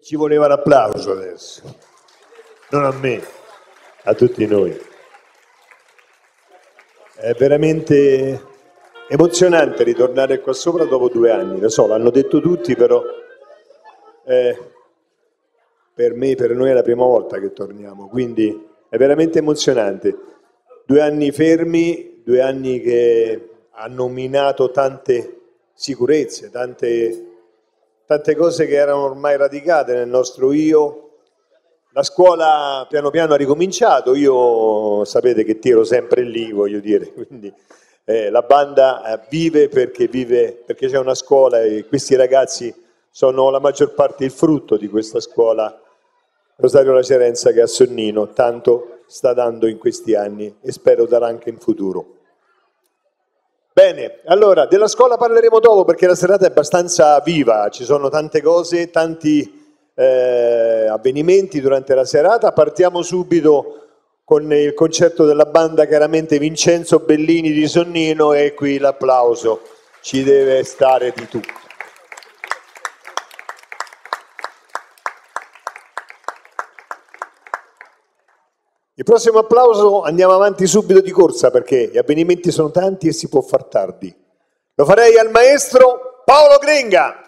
Ci voleva l'applauso adesso, non a me, a tutti noi. È veramente emozionante ritornare qua sopra dopo due anni, lo so, l'hanno detto tutti, però eh, per me, per noi è la prima volta che torniamo, quindi è veramente emozionante. Due anni fermi, due anni che hanno minato tante sicurezze, tante, tante cose che erano ormai radicate nel nostro io. La scuola piano piano ha ricominciato, io sapete che tiro sempre lì, voglio dire, quindi eh, la banda eh, vive perché vive perché c'è una scuola e questi ragazzi sono la maggior parte il frutto di questa scuola Rosario La Cerenza che a Sonnino tanto sta dando in questi anni e spero darà anche in futuro. Bene, allora della scuola parleremo dopo perché la serata è abbastanza viva, ci sono tante cose, tanti eh, avvenimenti durante la serata. Partiamo subito con il concerto della banda chiaramente Vincenzo Bellini di Sonnino e qui l'applauso ci deve stare di tutto. Il prossimo applauso andiamo avanti subito di corsa perché gli avvenimenti sono tanti e si può far tardi. Lo farei al maestro Paolo Gringa.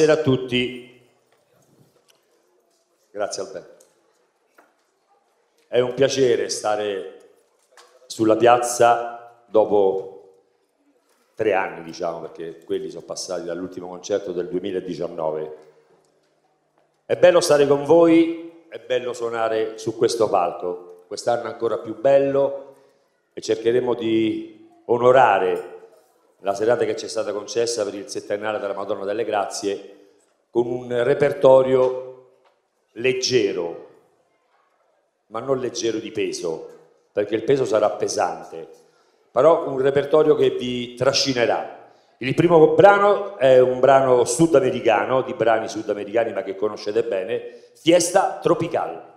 Buonasera a tutti. Grazie Alberto. È un piacere stare sulla piazza dopo tre anni, diciamo, perché quelli sono passati dall'ultimo concerto del 2019. È bello stare con voi, è bello suonare su questo palco. Quest'anno ancora più bello e cercheremo di onorare la serata che ci è stata concessa per il settennale della Madonna delle Grazie con un repertorio leggero, ma non leggero di peso, perché il peso sarà pesante, però un repertorio che vi trascinerà. Il primo brano è un brano sudamericano, di brani sudamericani ma che conoscete bene, Fiesta Tropical.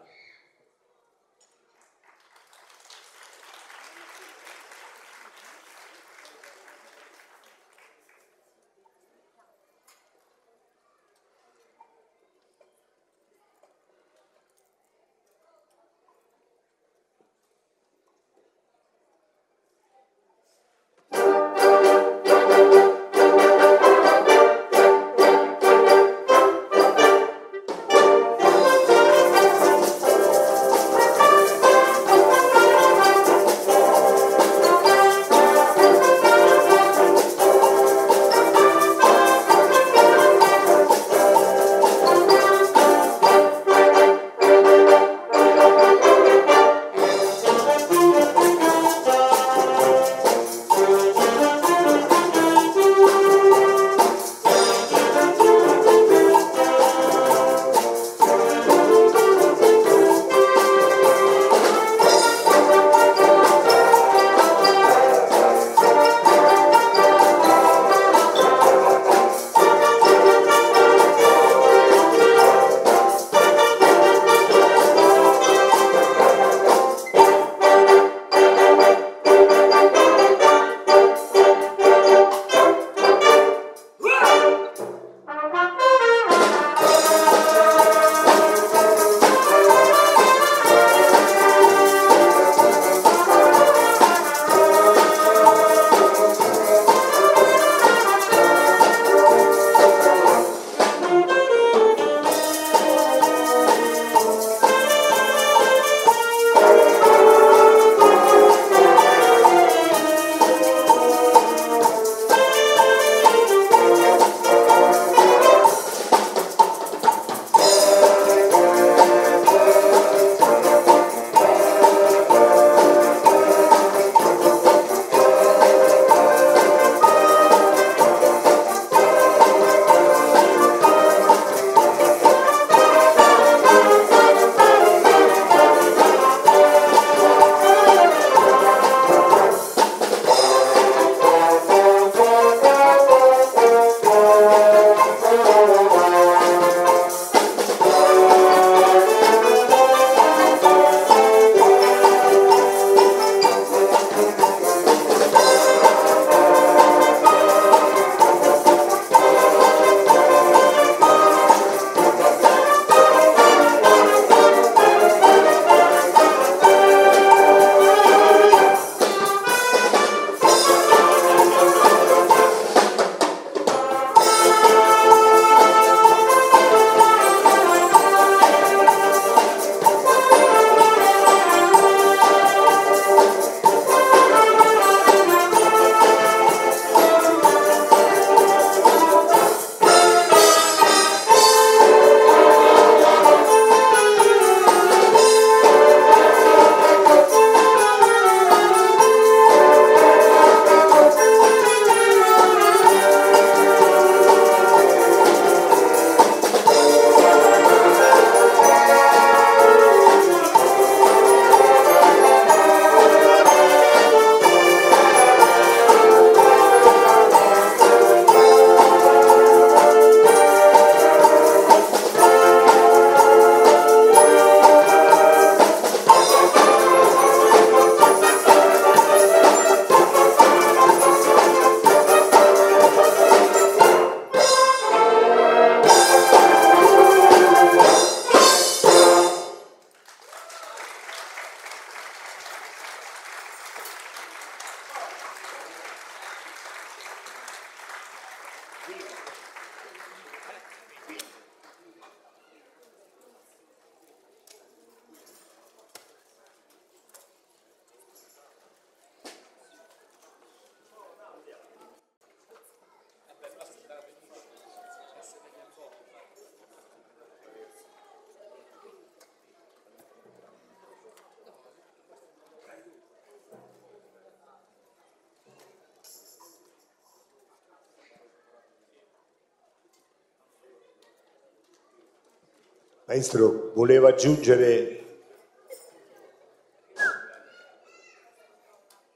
Aggiungere...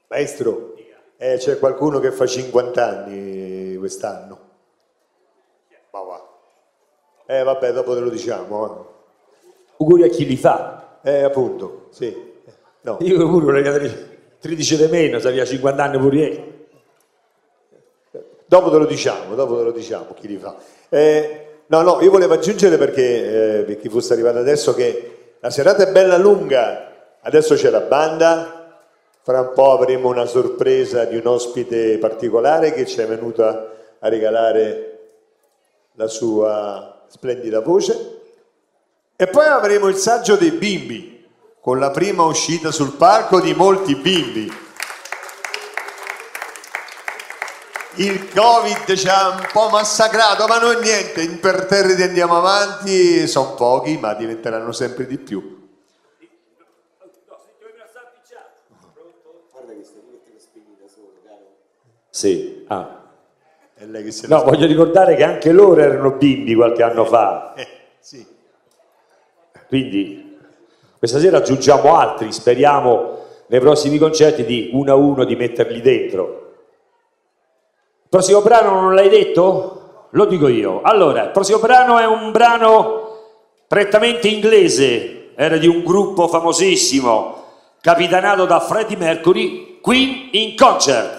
Maestro, eh, c'è qualcuno che fa 50 anni quest'anno. Ma va. Eh vabbè, dopo te lo diciamo. Auguri a chi li fa. Eh, eh appunto, sì. No. Io pure vorrei 13 di meno, sarebbe a 50 anni pure io. Dopo te lo diciamo, dopo te lo diciamo chi li fa. Eh, no, no, io volevo aggiungere perché, eh, per chi fosse arrivato adesso, che la serata è bella lunga, adesso c'è la banda, fra un po' avremo una sorpresa di un ospite particolare che ci è venuta a regalare la sua splendida voce. E poi avremo il saggio dei bimbi, con la prima uscita sul palco di molti bimbi. Il covid ci ha un po' massacrato ma non niente imperterriti andiamo avanti sono pochi ma diventeranno sempre di più Sì, ah. È lei che se No, voglio ricordare che anche loro erano bimbi qualche anno fa. Eh, sì. Quindi questa sera aggiungiamo altri, speriamo nei prossimi concerti di uno a uno di metterli dentro. Prossimo brano non l'hai detto? Lo dico io. Allora, il prossimo brano è un brano prettamente inglese, era di un gruppo famosissimo, capitanato da Freddie Mercury, Queen in Concert.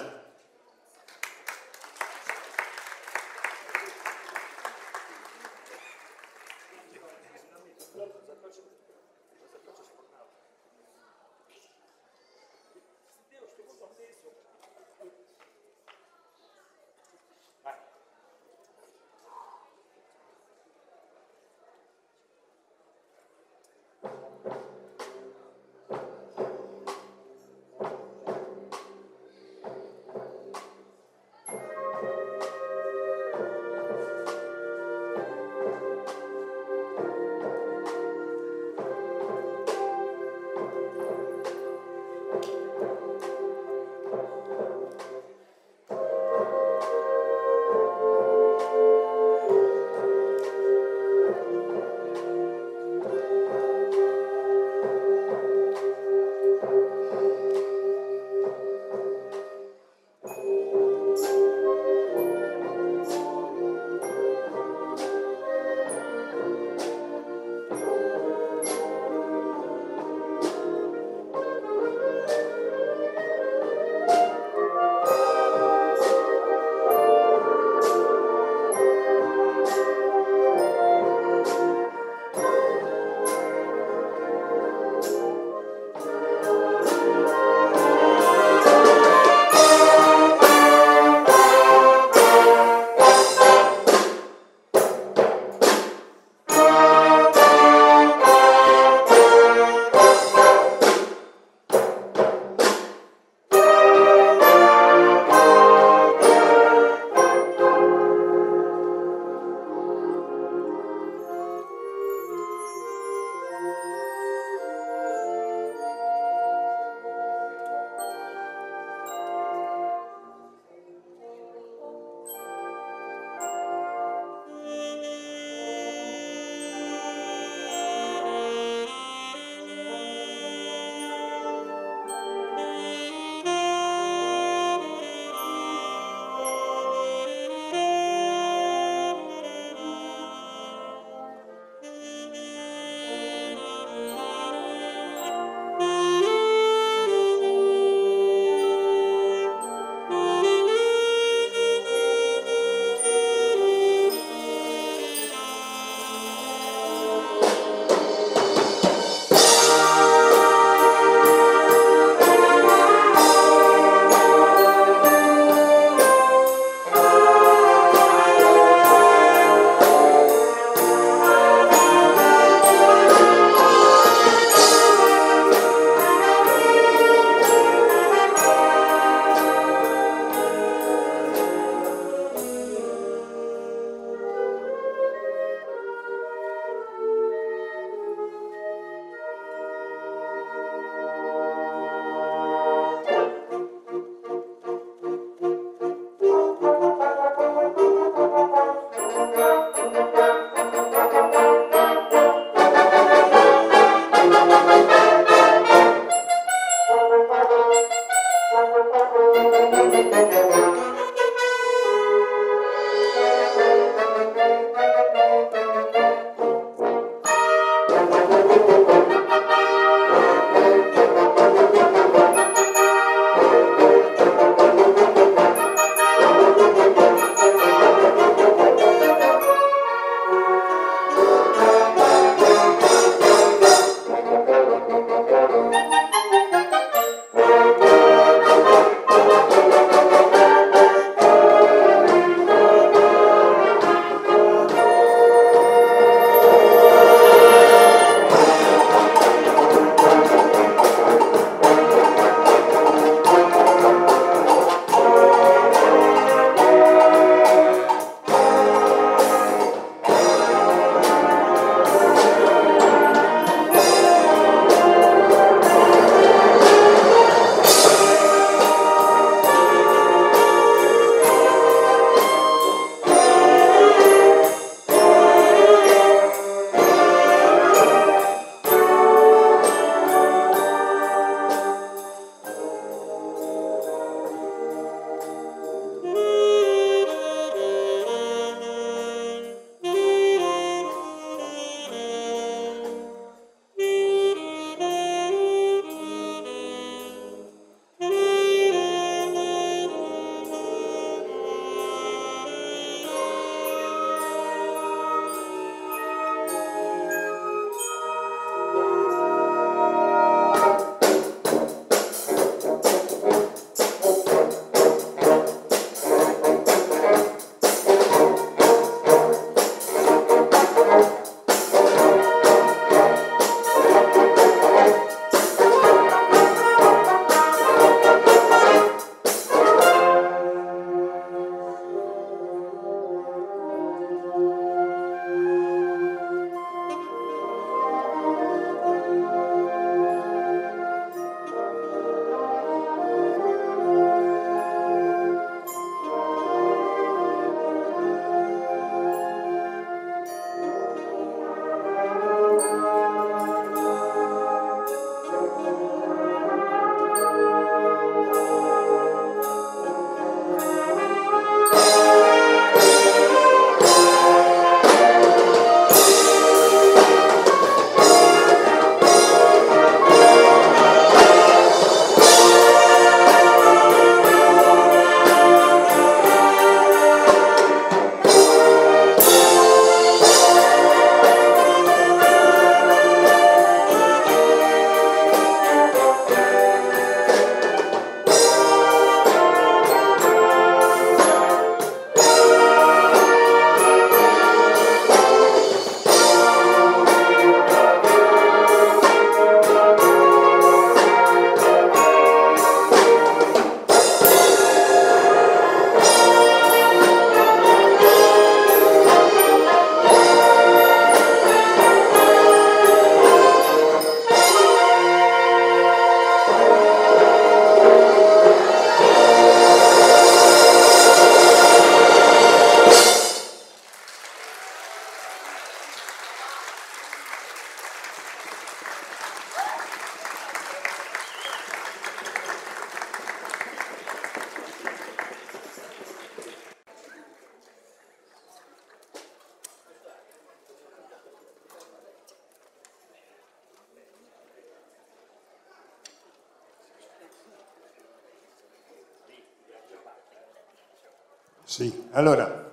Sì, allora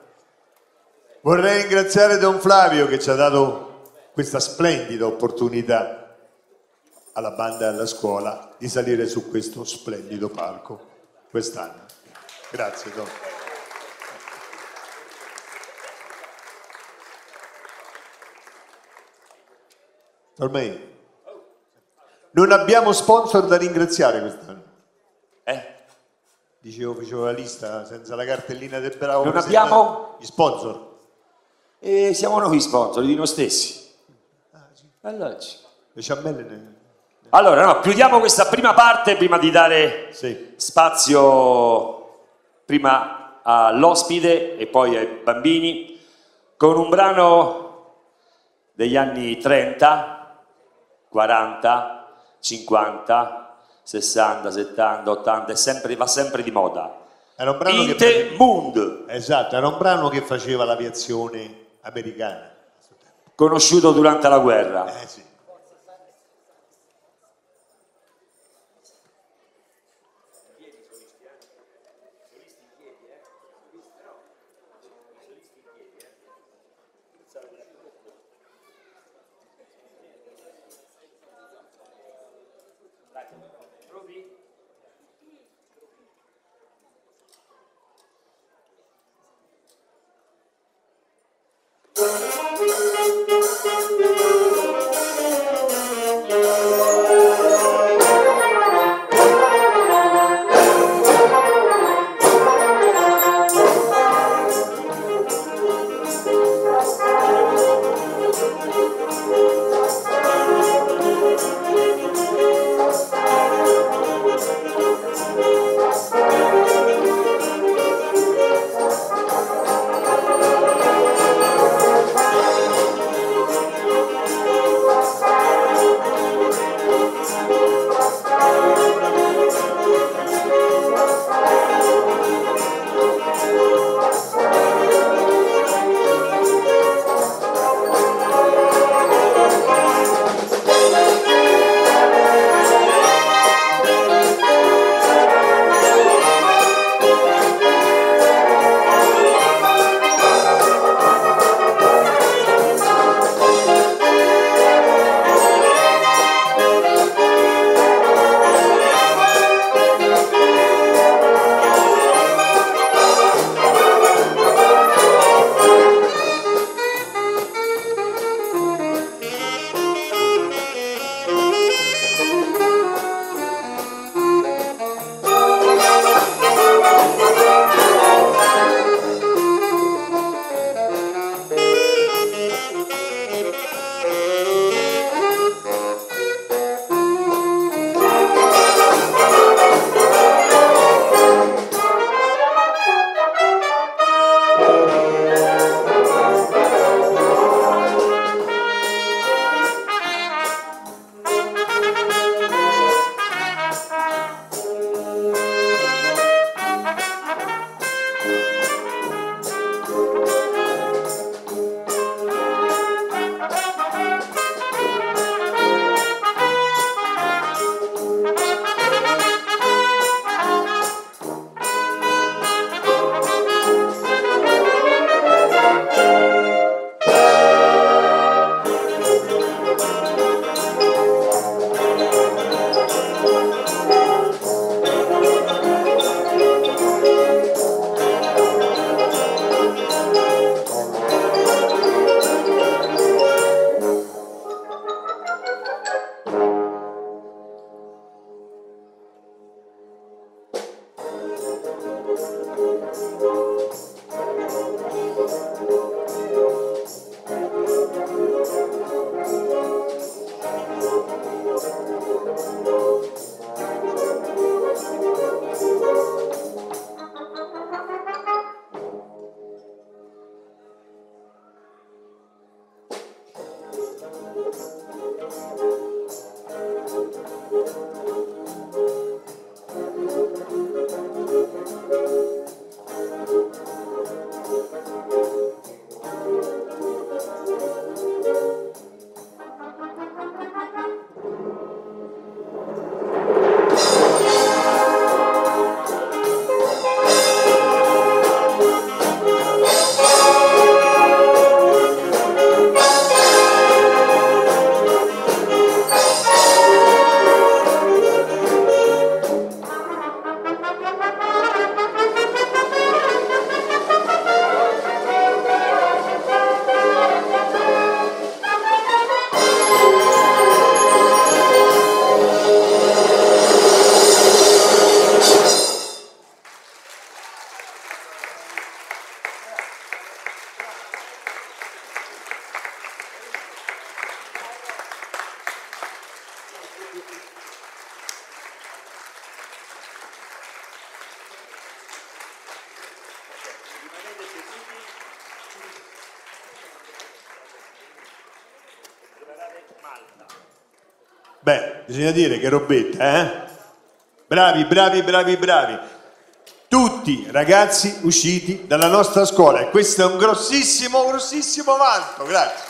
vorrei ringraziare Don Flavio che ci ha dato questa splendida opportunità alla banda e alla scuola di salire su questo splendido palco quest'anno. Grazie Don. Ormai non abbiamo sponsor da ringraziare quest'anno. Eh? Dicevo, facevo la lista senza la cartellina del bravo. Non abbiamo? gli sponsor. E siamo noi sponsor di noi stessi. Allora, ci- Le ciambelle ne... allora, no, chiudiamo questa prima parte prima di dare Sì. spazio prima all'ospite e poi ai bambini con un brano degli anni 30, 40, 50, 60, 70, 80 e sempre, va sempre di moda. Era un brano che Inte faceva... Mund, Esatto, era un brano che faceva l'aviazione americana. conosciuto durante la guerra. Eh sì. Bisogna dire che robetta, eh? Bravi, bravi, bravi, bravi. Tutti ragazzi usciti dalla nostra scuola e questo è un grossissimo, grossissimo vanto, grazie.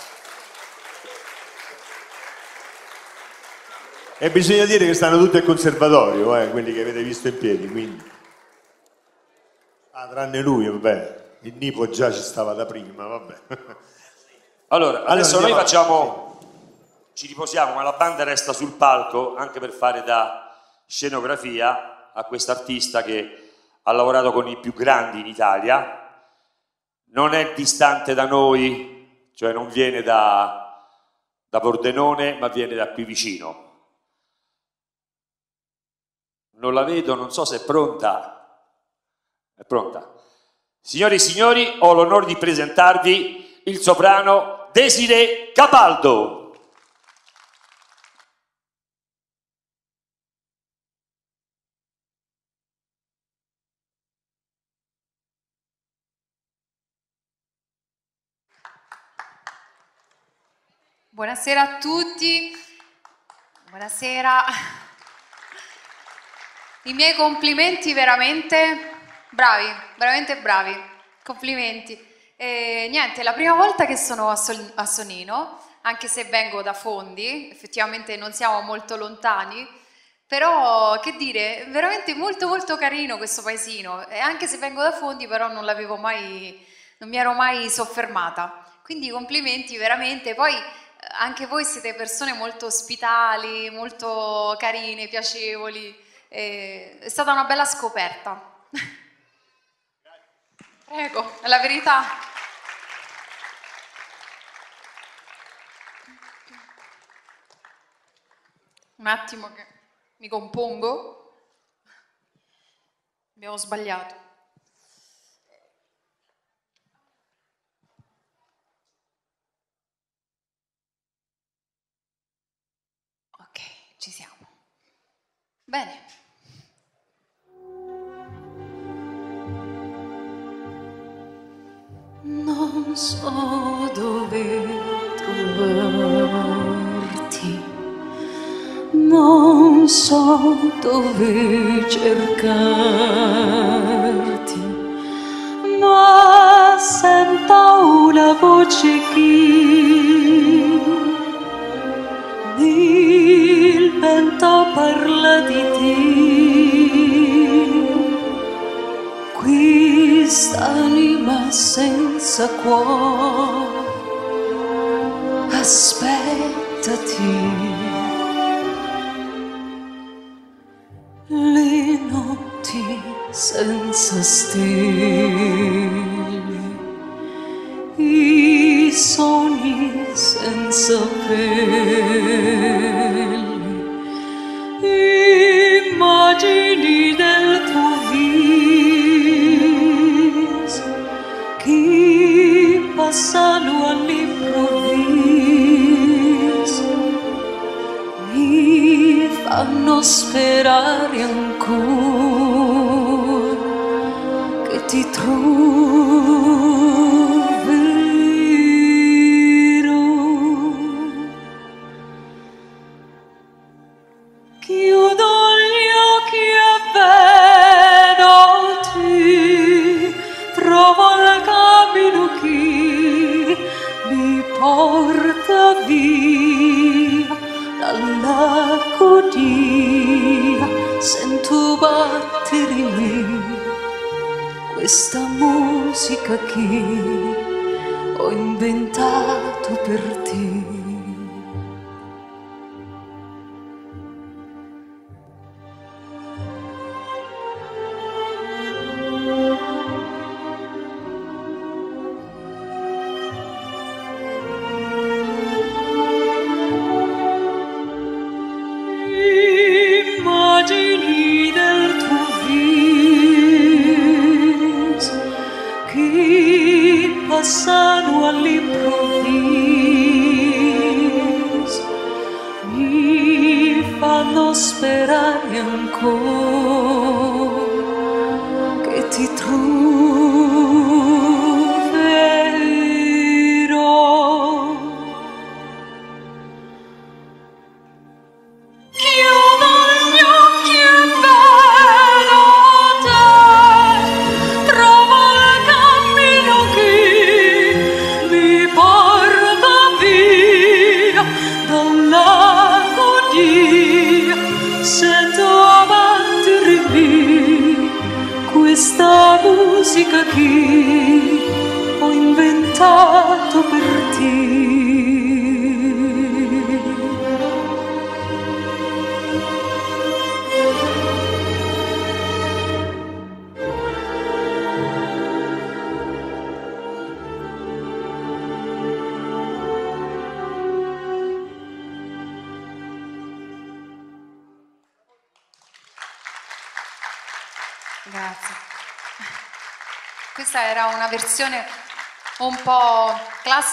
E bisogna dire che stanno tutti al conservatorio, eh, quelli che avete visto in piedi, quindi. Ah, tranne lui, vabbè. Il Nipo già ci stava da prima, vabbè. Allora, adesso allora, noi facciamo, ci riposiamo, ma la banda resta sul palco anche per fare da scenografia a quest'artista che ha lavorato con i più grandi in Italia, non è distante da noi, cioè non viene da, da Pordenone, ma viene da qui vicino. Non la vedo, non so se è pronta. È pronta. Signore e signori, ho l'onore di presentarvi il soprano Desire Capaldo. Buonasera a tutti, buonasera. I miei complimenti veramente bravi, veramente bravi, complimenti. E, niente, è la prima volta che sono a, Sol- Sonino, anche se vengo da Fondi, effettivamente non siamo molto lontani, però che dire, veramente molto molto carino questo paesino e anche se vengo da Fondi però non l'avevo mai, non mi ero mai soffermata. Quindi complimenti veramente, poi anche voi siete persone molto ospitali, molto carine, piacevoli è stata una bella scoperta. Prego, è la verità. Un attimo che mi compongo. Abbiamo sbagliato. Ok, ci siamo. Bene. Non so dove trovarti, non so dove cercarti, ma sento una voce che vento parla di te. Quest'anima senza senza cuore, aspettati. Le notti senza stelle, i sogni senza pelle, fanno sperare ancora che ti troverò.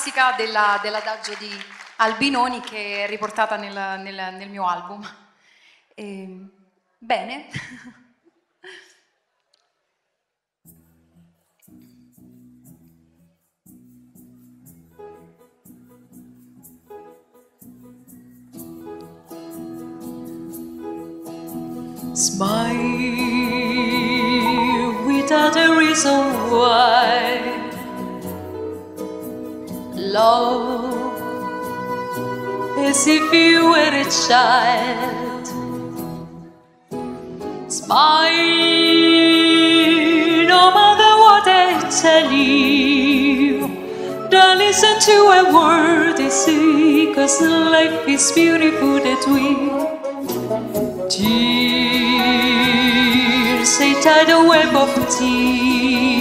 Classica della- dell'adagio di Albinoni che è riportata nel, nel- nel mio album. E, bene. Smile without a reason why. Love as if you were a child. Smile no oh matter what I tell you. Don't listen to a word they say, cause life is beautiful that way. Tears, a tidal web of tears,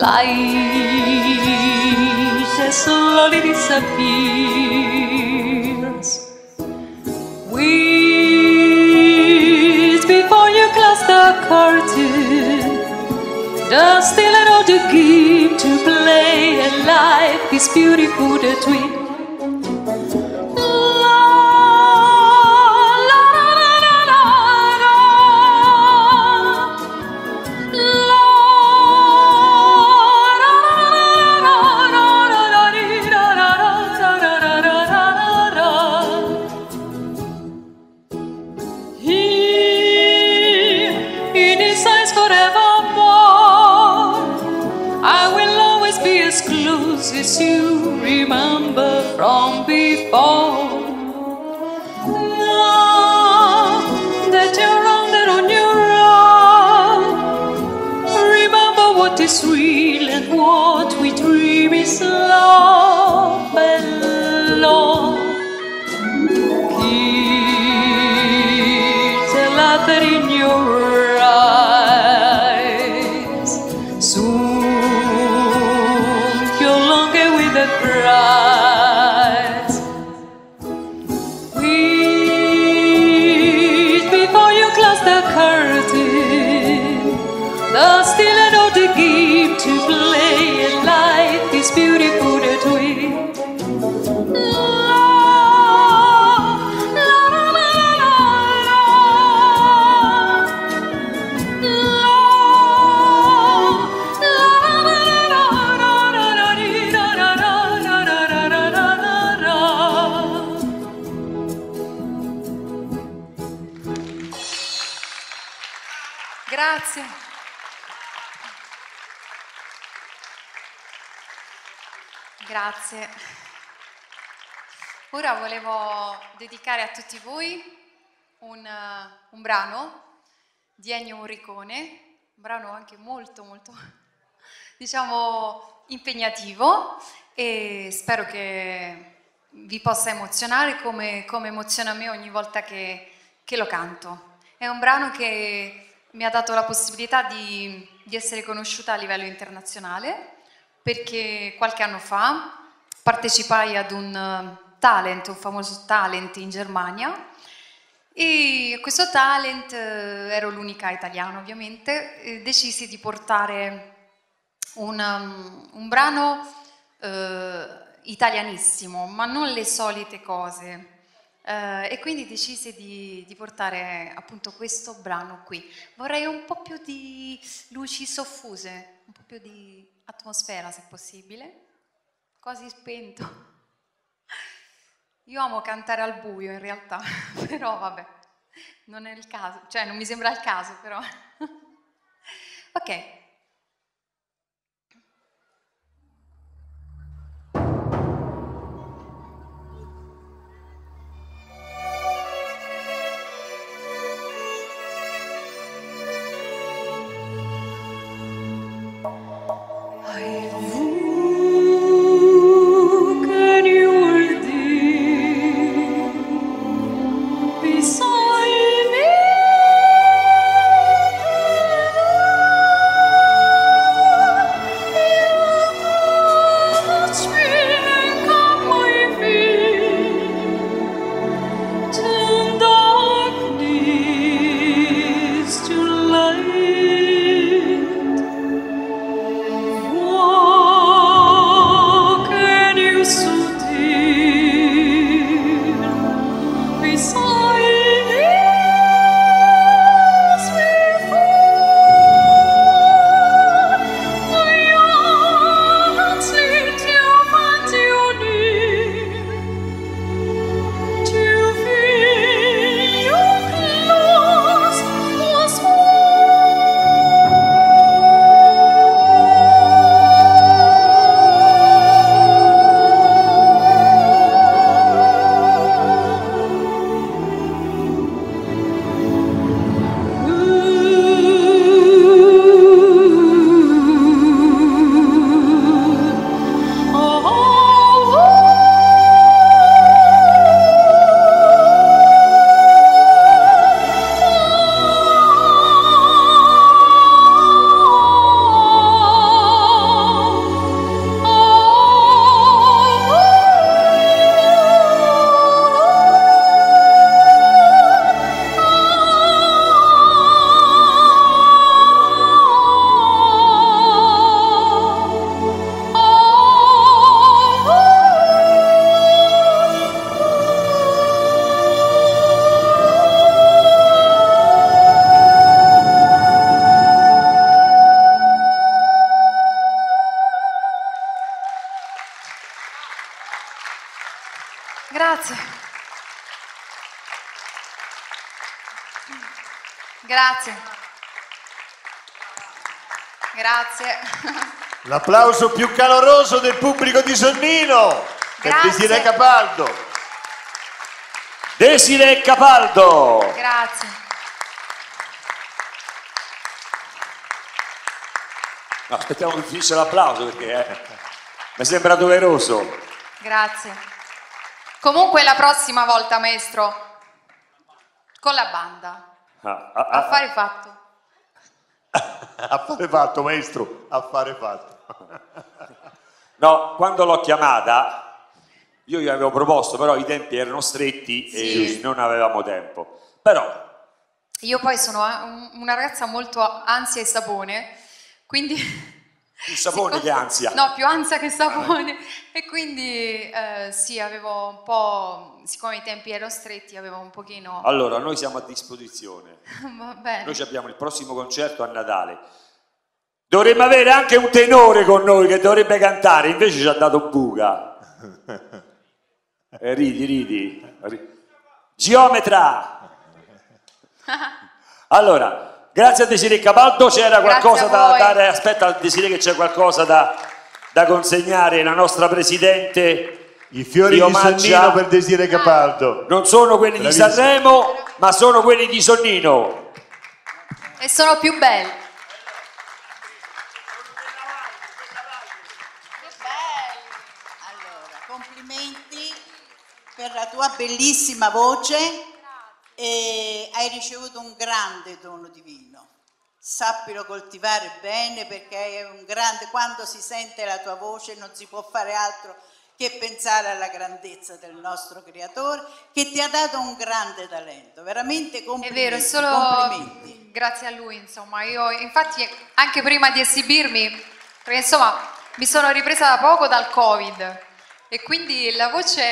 that slowly disappears. Wait before you close the curtain. The still the game to play, and life is beautiful that way. always Grazie. Ora volevo dedicare a tutti voi un, eh, un brano di Ennio Morricone, un brano anche molto molto diciamo impegnativo e spero che vi possa emozionare come, come emoziona me ogni volta che, che lo canto. È un brano che mi ha dato la possibilità di, di essere conosciuta a livello internazionale perché qualche anno fa partecipai ad un eh, talent, un famoso talent in Germania e questo talent eh, ero l'unica italiana ovviamente, decisi di portare un, um, un brano eh, italianissimo, ma non le solite cose. Eh, e quindi decisi di, di portare appunto questo brano qui. Vorrei un po' più di luci soffuse, un po' più di atmosfera se possibile, quasi spento. Io amo cantare al buio in realtà, però vabbè, non è il caso, cioè non mi sembra il caso però. ok. L'applauso più caloroso del pubblico di Sonnino per Grazie. Desiree Capaldo. Desire Capaldo. Grazie. No, aspettiamo che finisce l'applauso perché eh, mi sembra doveroso. Grazie. Comunque la prossima volta, maestro, con la banda. Ah, ah, ah, Affare fatto. Affare fatto, maestro, affare fatto. No, quando l'ho chiamata, io gli avevo proposto, però i tempi erano stretti Sì. e non avevamo tempo. Però, Io poi sono un- una ragazza molto ansia e sapone, quindi... il sapone che ansia. No, più ansia che sapone. E quindi eh, sì, avevo un po', siccome i tempi erano stretti, avevo un pochino... Allora, noi siamo a disposizione. Va bene. Noi abbiamo il prossimo concerto a Natale. Dovremmo avere anche un tenore con noi che dovrebbe cantare, invece ci ha dato buca. Eh, ridi, ridi. Ri- Geometra! Allora, grazie a Desiree Capaldo, c'era qualcosa da dare, aspetta Desiree che c'è qualcosa da, da consegnare, la nostra Presidente I fiori di omaggia- Sonnino per Desiree Capaldo. non sono quelli di Bravissimo. Sanremo, ma sono quelli di Sonnino. E sono più belli. Che belli! Allora, complimenti per la tua bellissima voce e hai ricevuto un grande dono divino. Sappilo coltivare bene perché è un grande, quando si sente la tua voce non si può fare altro che pensare alla grandezza del nostro creatore che ti ha dato un grande talento. Veramente È complimenti. vero, è solo complimenti. grazie a lui, insomma. Io infatti anche prima di esibirmi, perché insomma mi sono ripresa da poco dal Covid e quindi la voce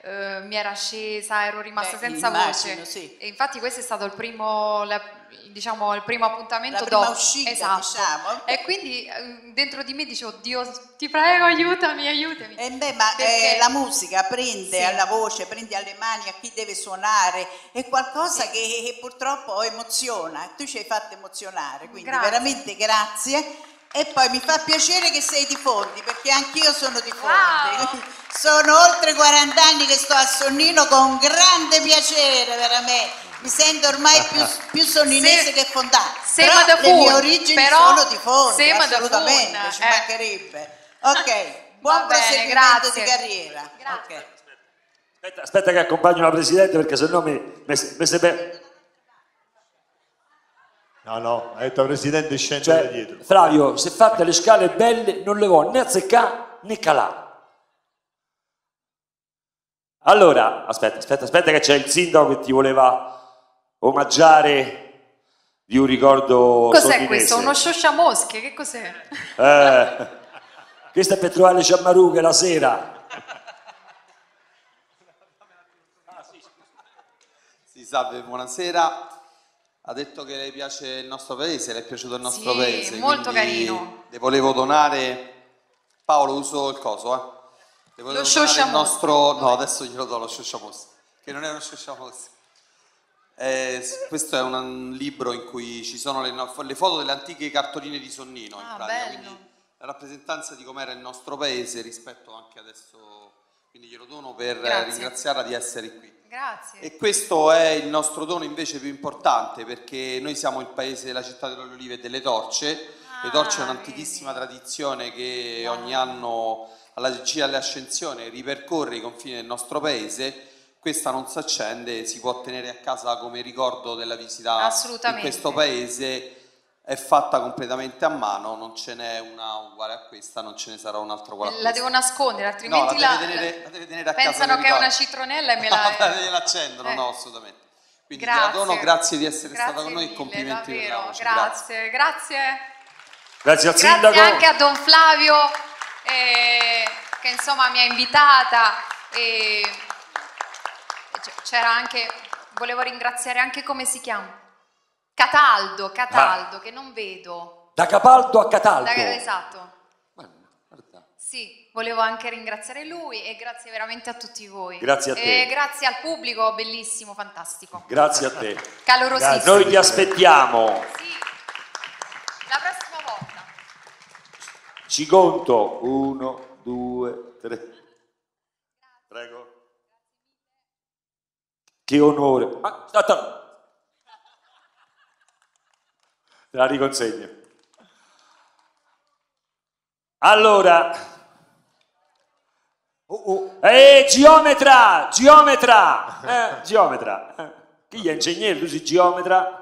eh, mi era scesa, ero rimasta Beh, senza immagino, voce. sì. E infatti questo è stato il primo, la- diciamo, il primo appuntamento La prima dopo. uscita, esatto. diciamo. E quindi eh, dentro di me dicevo, Dio, ti prego, aiutami, aiutami. Eh beh, ma Perché- eh, la musica prende Sì. alla voce, prende alle mani a chi deve suonare, è qualcosa che, che purtroppo emoziona. Tu ci hai fatto emozionare, quindi Grazie. veramente grazie. E poi mi fa piacere che sei di Fondi, perché anch'io sono di Fondi. Wow. Sono oltre 40 anni che sto a Sonnino con grande piacere, veramente. Mi sento ormai più, più sonninese Se- che fondata. Però le mie Fun, origini però sono di Fondi, assolutamente, Fun, ci eh. mancherebbe. Ok, buon bene, proseguimento grazie. di carriera. Grazie. Ok. Aspetta, aspetta che accompagno la Presidente perché sennò mi, mi, mi sembra- No, no, ha detto Presidente scende Cioè, da dietro. Flavio, se fate le scale belle non le vuoi né azzeccare né calare. Allora, aspetta, aspetta, aspetta che c'è il sindaco che ti voleva omaggiare di un ricordo Cos'è sonninese. questo? Uno sciosciamosche? Che cos'è? Eh, questo è per trovare le ciammarughe la sera. Sì, salve, buonasera. Ha detto che le piace il nostro paese, le è piaciuto il nostro Sì, paese. molto carino. Le volevo donare. Paolo, uso il coso, eh. Le volevo Lo donare il nostro. No, adesso glielo do lo sciosciamosche, che non è uno sciosciamosche. Eh, questo è un, libro in cui ci sono le, le foto delle antiche cartoline di Sonnino, in Ah, pratica, bello. quindi la rappresentanza di com'era il nostro paese rispetto anche adesso. Quindi glielo dono per Grazie. ringraziarla di essere qui. Grazie. E questo è il nostro dono invece più importante perché noi siamo il paese della città delle olive e delle torce. Le torce è Ah, un'antichissima tradizione che ogni anno alla vigilia dell'ascensione ripercorre i confini del nostro paese. Questa non si accende, si può tenere a casa come ricordo della visita in questo paese. È fatta completamente a mano, non ce n'è una uguale a questa, non ce ne sarà un'altra uguale a La questa. devo nascensere, No, altrimenti la la, deve tenere, la deve tenere a casa pensano come che è una citronella e me No, la... gliela accendono, Eh. no, assolutamente. Quindi Grazie. te la dono, grazie di essere Grazie stata con noi mille, complimenti per la davvero, voce. Grazie, grazie. Grazie al Grazie sindaco. anche a Don Flavio eh, che insomma mi ha invitata e c'era anche, volevo ringraziare anche come si chiama? Cataldo, Cataldo, che non vedo. Da Capaldo a Cataldo. Da- esatto. Sì, volevo anche ringraziare lui e grazie veramente a tutti voi. Grazie a te. E grazie al pubblico, bellissimo, fantastico. Grazie a te. Calorosissimo. Noi ti aspettiamo. Sì, la prossima volta. Ci conto. Uno, due, tre. Prego. Che onore. Ah, aspetta. Te la riconsegno. Allora. Oh, oh. Eh, geometra, geometra, eh, geometra. Eh, Chi è ingegnere? Tu sei geometra?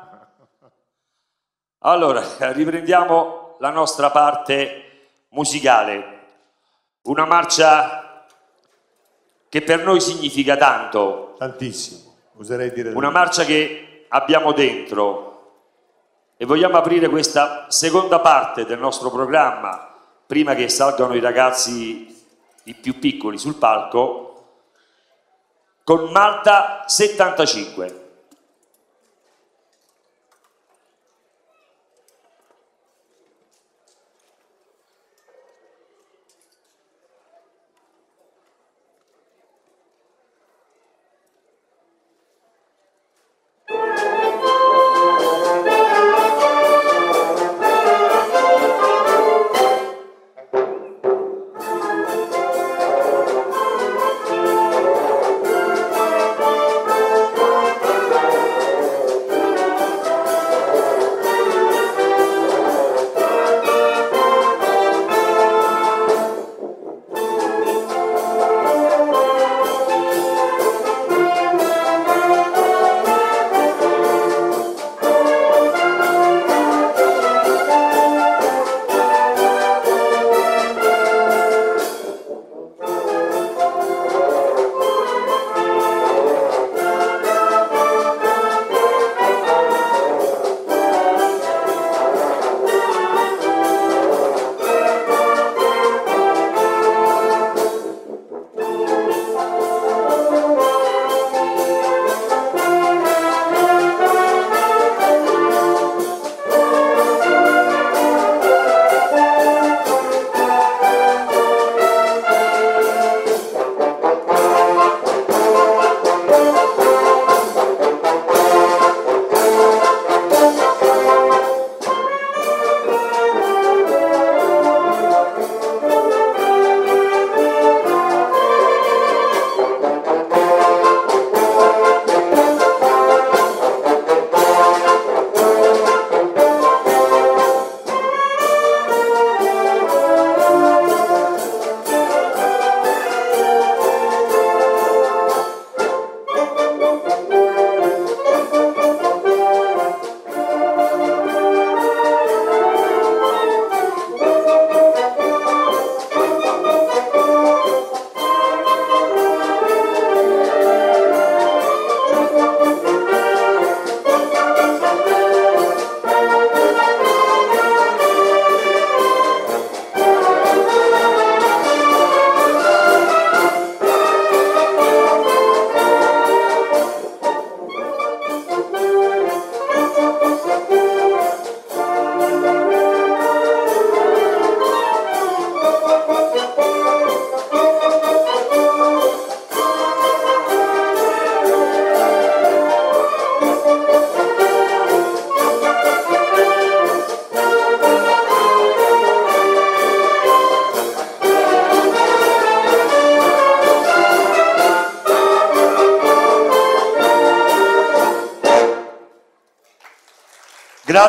Allora, riprendiamo la nostra parte musicale. Una marcia che per noi significa tanto, Tantissimo, oserei dire. una marcia che abbiamo dentro e vogliamo aprire questa seconda parte del nostro programma, prima che salgano i ragazzi i più piccoli sul palco, con Malta 75.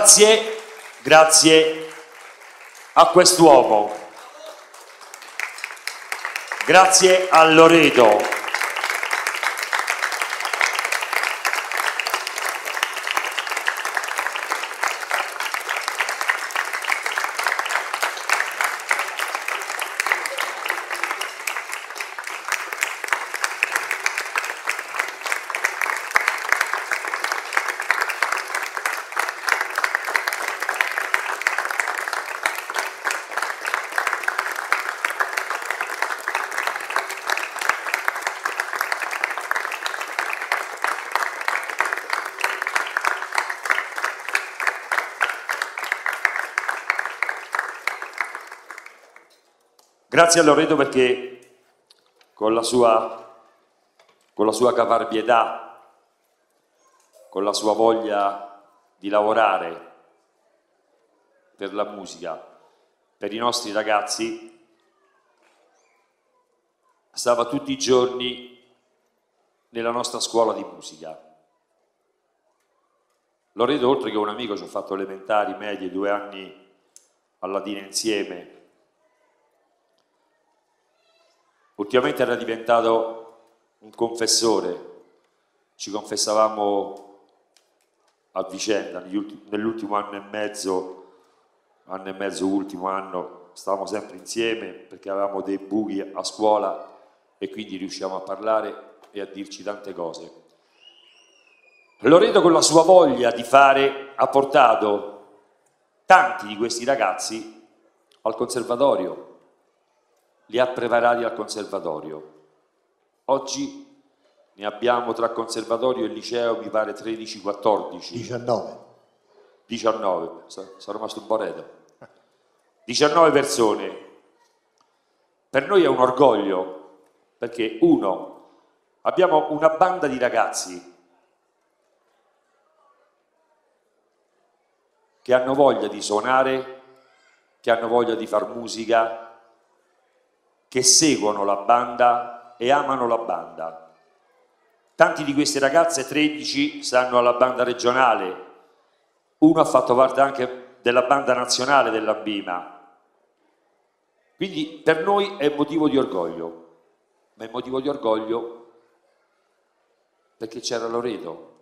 Grazie, grazie a quest'uomo. Grazie a Loreto. Grazie a Loreto perché con la sua, con la sua caparbietà, con la sua voglia di lavorare per la musica, per i nostri ragazzi, stava tutti i giorni nella nostra scuola di musica. Loreto, oltre che un amico, ci ha fatto elementari, medie, due anni a Latina insieme. Ultimamente era diventato un confessore, ci confessavamo a vicenda nell'ultimo anno e mezzo, anno e mezzo, ultimo anno, stavamo sempre insieme perché avevamo dei buchi a scuola e quindi riusciamo a parlare e a dirci tante cose. Loreto con la sua voglia di fare ha portato tanti di questi ragazzi al conservatorio, li ha preparati al conservatorio. Oggi ne abbiamo tra conservatorio e liceo, mi pare 13-14. 19. 19, sono rimasto un po' reto. 19 persone. Per noi è un orgoglio, perché uno, abbiamo una banda di ragazzi che hanno voglia di suonare, che hanno voglia di far musica, che seguono la banda e amano la banda. Tanti di queste ragazze, 13, stanno alla banda regionale, uno ha fatto parte anche della banda nazionale della Bima. Quindi per noi è motivo di orgoglio, ma è motivo di orgoglio perché c'era Loreto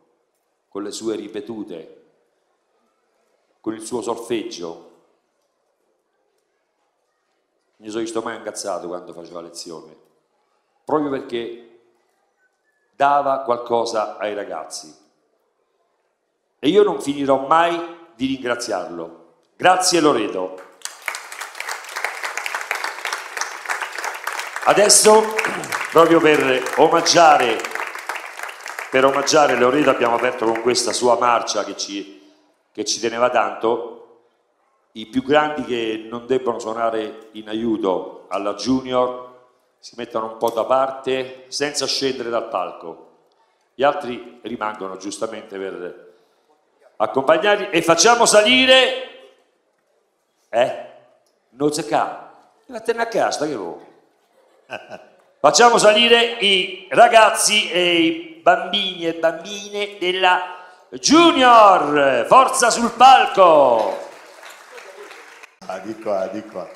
con le sue ripetute con il suo solfeggio. Mi sono visto mai incazzato quando faceva lezione, proprio perché dava qualcosa ai ragazzi. E io non finirò mai di ringraziarlo. Grazie Loreto. Adesso, proprio per omaggiare, per omaggiare Loreto, abbiamo aperto con questa sua marcia che ci che ci teneva tanto, i più grandi che non debbono suonare in aiuto alla junior si mettono un po' da parte senza scendere dal palco. Gli altri rimangono giustamente per accompagnarli e facciamo salire eh? Non si ca. La tenna casta che vuoi. Facciamo salire i ragazzi e i bambini e bambine della Junior, forza sul palco! Ah, di qua, di qua.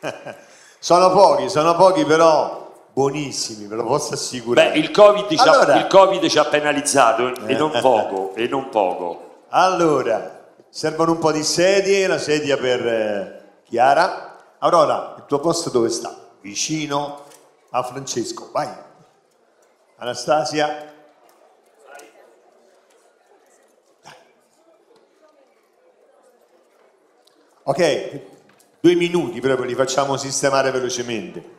sono pochi, sono pochi però buonissimi, ve lo posso assicurare. Beh, il Covid, ci, allora, ha, il COVID ci ha penalizzato e non poco, e non poco. Allora, servono un po' di sedie, la sedia per eh, Chiara. Aurora, il tuo posto dove sta? Vicino a Francesco, vai. Anastasia, Ok, due minuti proprio li facciamo sistemare velocemente.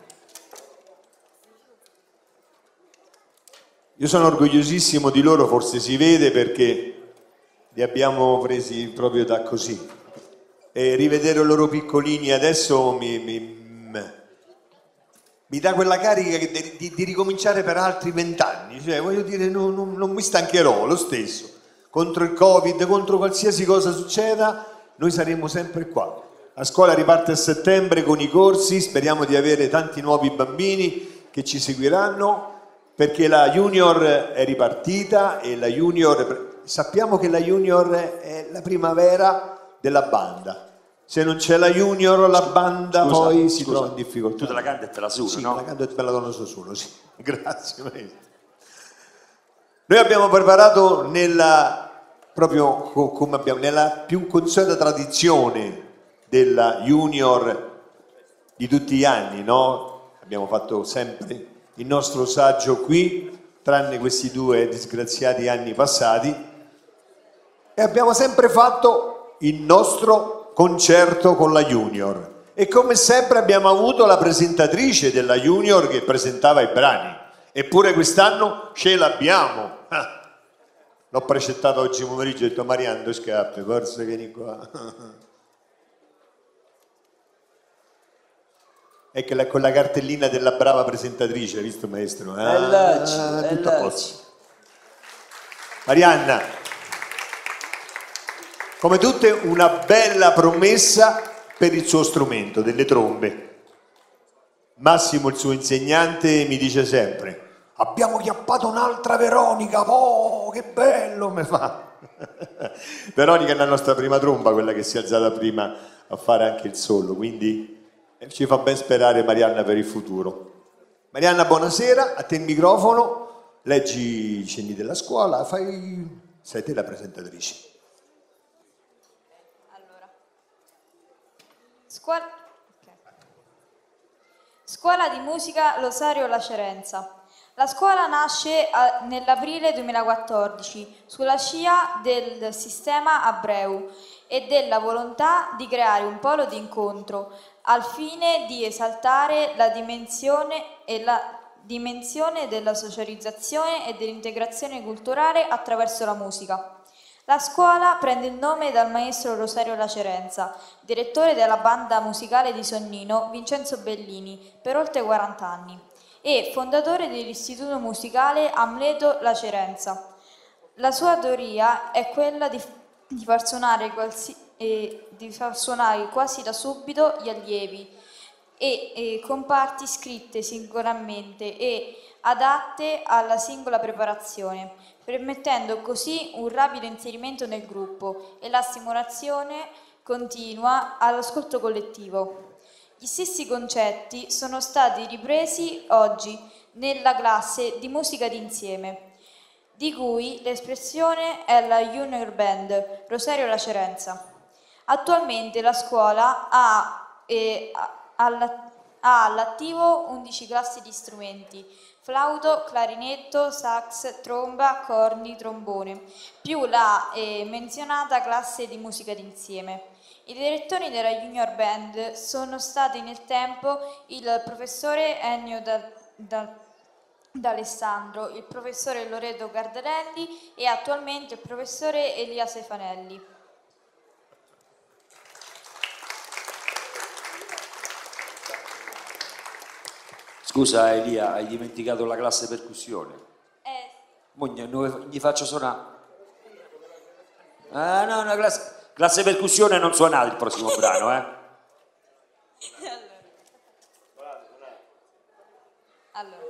Io sono orgogliosissimo di loro, forse si vede perché li abbiamo presi proprio da così. E rivedere loro piccolini adesso mi, mi, mi dà quella carica di, di, di, ricominciare per altri vent'anni. Cioè, voglio dire, non, non, non mi stancherò lo stesso. Contro il Covid, contro qualsiasi cosa succeda, noi saremo sempre qua. La scuola riparte a settembre con i corsi, speriamo di avere tanti nuovi bambini che ci seguiranno perché la junior è ripartita e la junior, sappiamo che la junior è la primavera della banda. Se non c'è la junior, la banda scusa, poi si trova in difficoltà. Tu te la canti e te la suoni, sì, no? la canto e te la dono solo, sì. Grazie maestro. Noi abbiamo preparato nella proprio come abbiamo, nella più consueta tradizione della junior di tutti gli anni, no? Abbiamo fatto sempre il nostro saggio qui, tranne questi due disgraziati anni passati, e abbiamo sempre fatto il nostro concerto con la junior. E come sempre abbiamo avuto la presentatrice della junior che presentava i brani. Eppure quest'anno ce l'abbiamo. L'ho precettato oggi pomeriggio e ho detto Mariando scarpe, forse vieni qua. È che la- con la cartellina della brava presentatrice, hai visto maestro? Ah, Bellacci, tutto a posto. Marianna, come tutte una bella promessa per il suo strumento, delle trombe. Massimo, il suo insegnante, mi dice sempre, abbiamo chiappato un'altra Veronica, oh che bello, mi fa. Veronica è la nostra prima tromba, quella che si è alzata prima a fare anche il solo, quindi eh, ci fa ben sperare Marianna per il futuro. Marianna, buonasera, a te il microfono, leggi i cenni della scuola, fai... sei te la presentatrice. Allora. Scuola... ok. Scuola di musica Losario Lacerenza. La scuola nasce a- nell'aprile 2014 sulla scia del sistema Abreu e della volontà di creare un polo di incontro al fine di esaltare la dimensione la dimensione della socializzazione e dell'integrazione culturale attraverso la musica. La scuola prende il nome dal maestro Rosario Lacerenza, direttore della banda musicale di Sonnino Vincenzo Bellini per oltre 40 anni e fondatore dell'istituto musicale Amleto Lacerenza. La sua teoria è quella di, di far suonare qualsi- eh, di far suonare quasi da subito gli allievi e, e con parti scritte singolarmente e adatte alla singola preparazione, permettendo così un rapido inserimento nel gruppo e la stimolazione continua all'ascolto collettivo. Gli stessi concetti sono stati ripresi oggi nella classe di musica d'insieme, di cui l'espressione è la Junior Band Rosario Lacerenza. Attualmente la scuola ha, eh, ha- alla- ha all'attivo 11 classi di strumenti, flauto, clarinetto, sax, tromba, corni, trombone, più la eh, menzionata classe di musica d'insieme. I direttori della Junior Band sono stati nel tempo il professore Ennio Dal- Dal- D'Alessandro, il professore Loreto Gardarelli e attualmente il professore Elia Stefanelli. Scusa Elia, hai dimenticato la classe percussione? Eh, Mo gli faccio suonare. Ah no, una classe, classe percussione non suonate il prossimo brano, eh? Allora,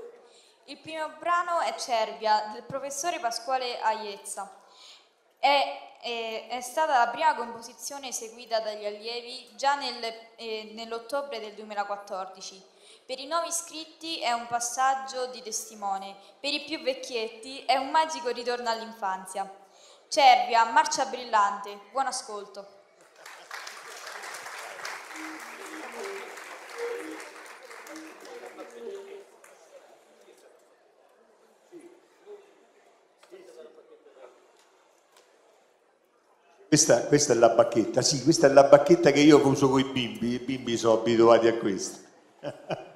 il primo brano è Cervia del professore Pasquale Aiezza. È, è- è stata la prima composizione eseguita dagli allievi già nel- eh, nell'ottobre del 2014. Per i nuovi iscritti è un passaggio di testimone, per i più vecchietti è un magico ritorno all'infanzia. Cervia, marcia brillante, buon ascolto. Questa, questa è la bacchetta, sì, questa è la bacchetta che io uso con i bimbi, i bimbi sono abituati a questo.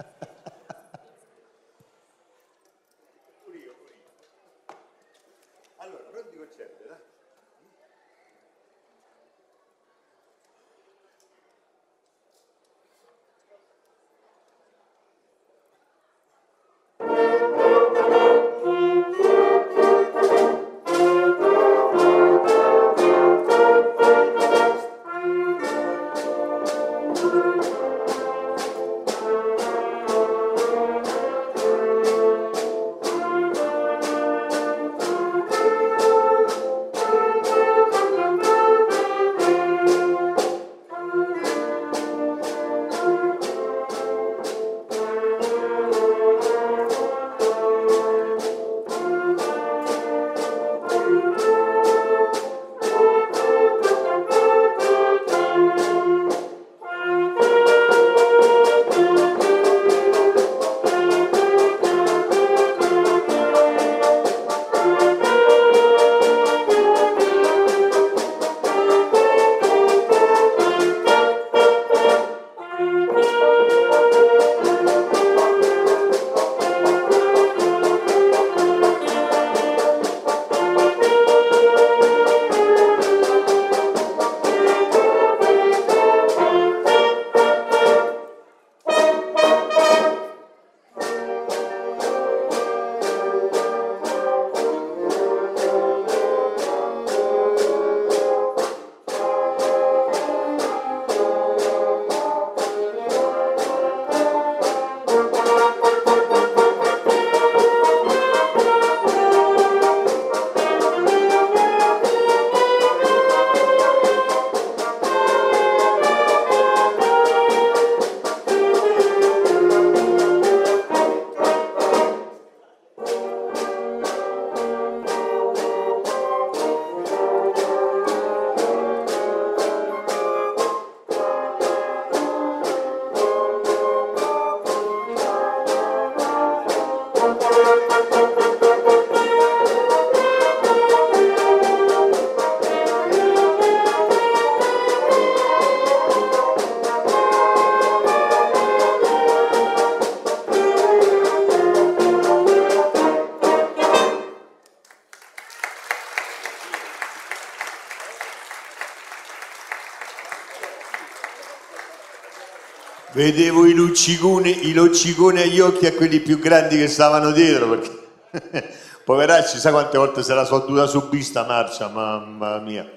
vedevo i lucciconi, i lucciconi agli occhi a quelli più grandi che stavano dietro, perché poveracci, sa quante volte se la so dovuta subire sta marcia, mamma mia.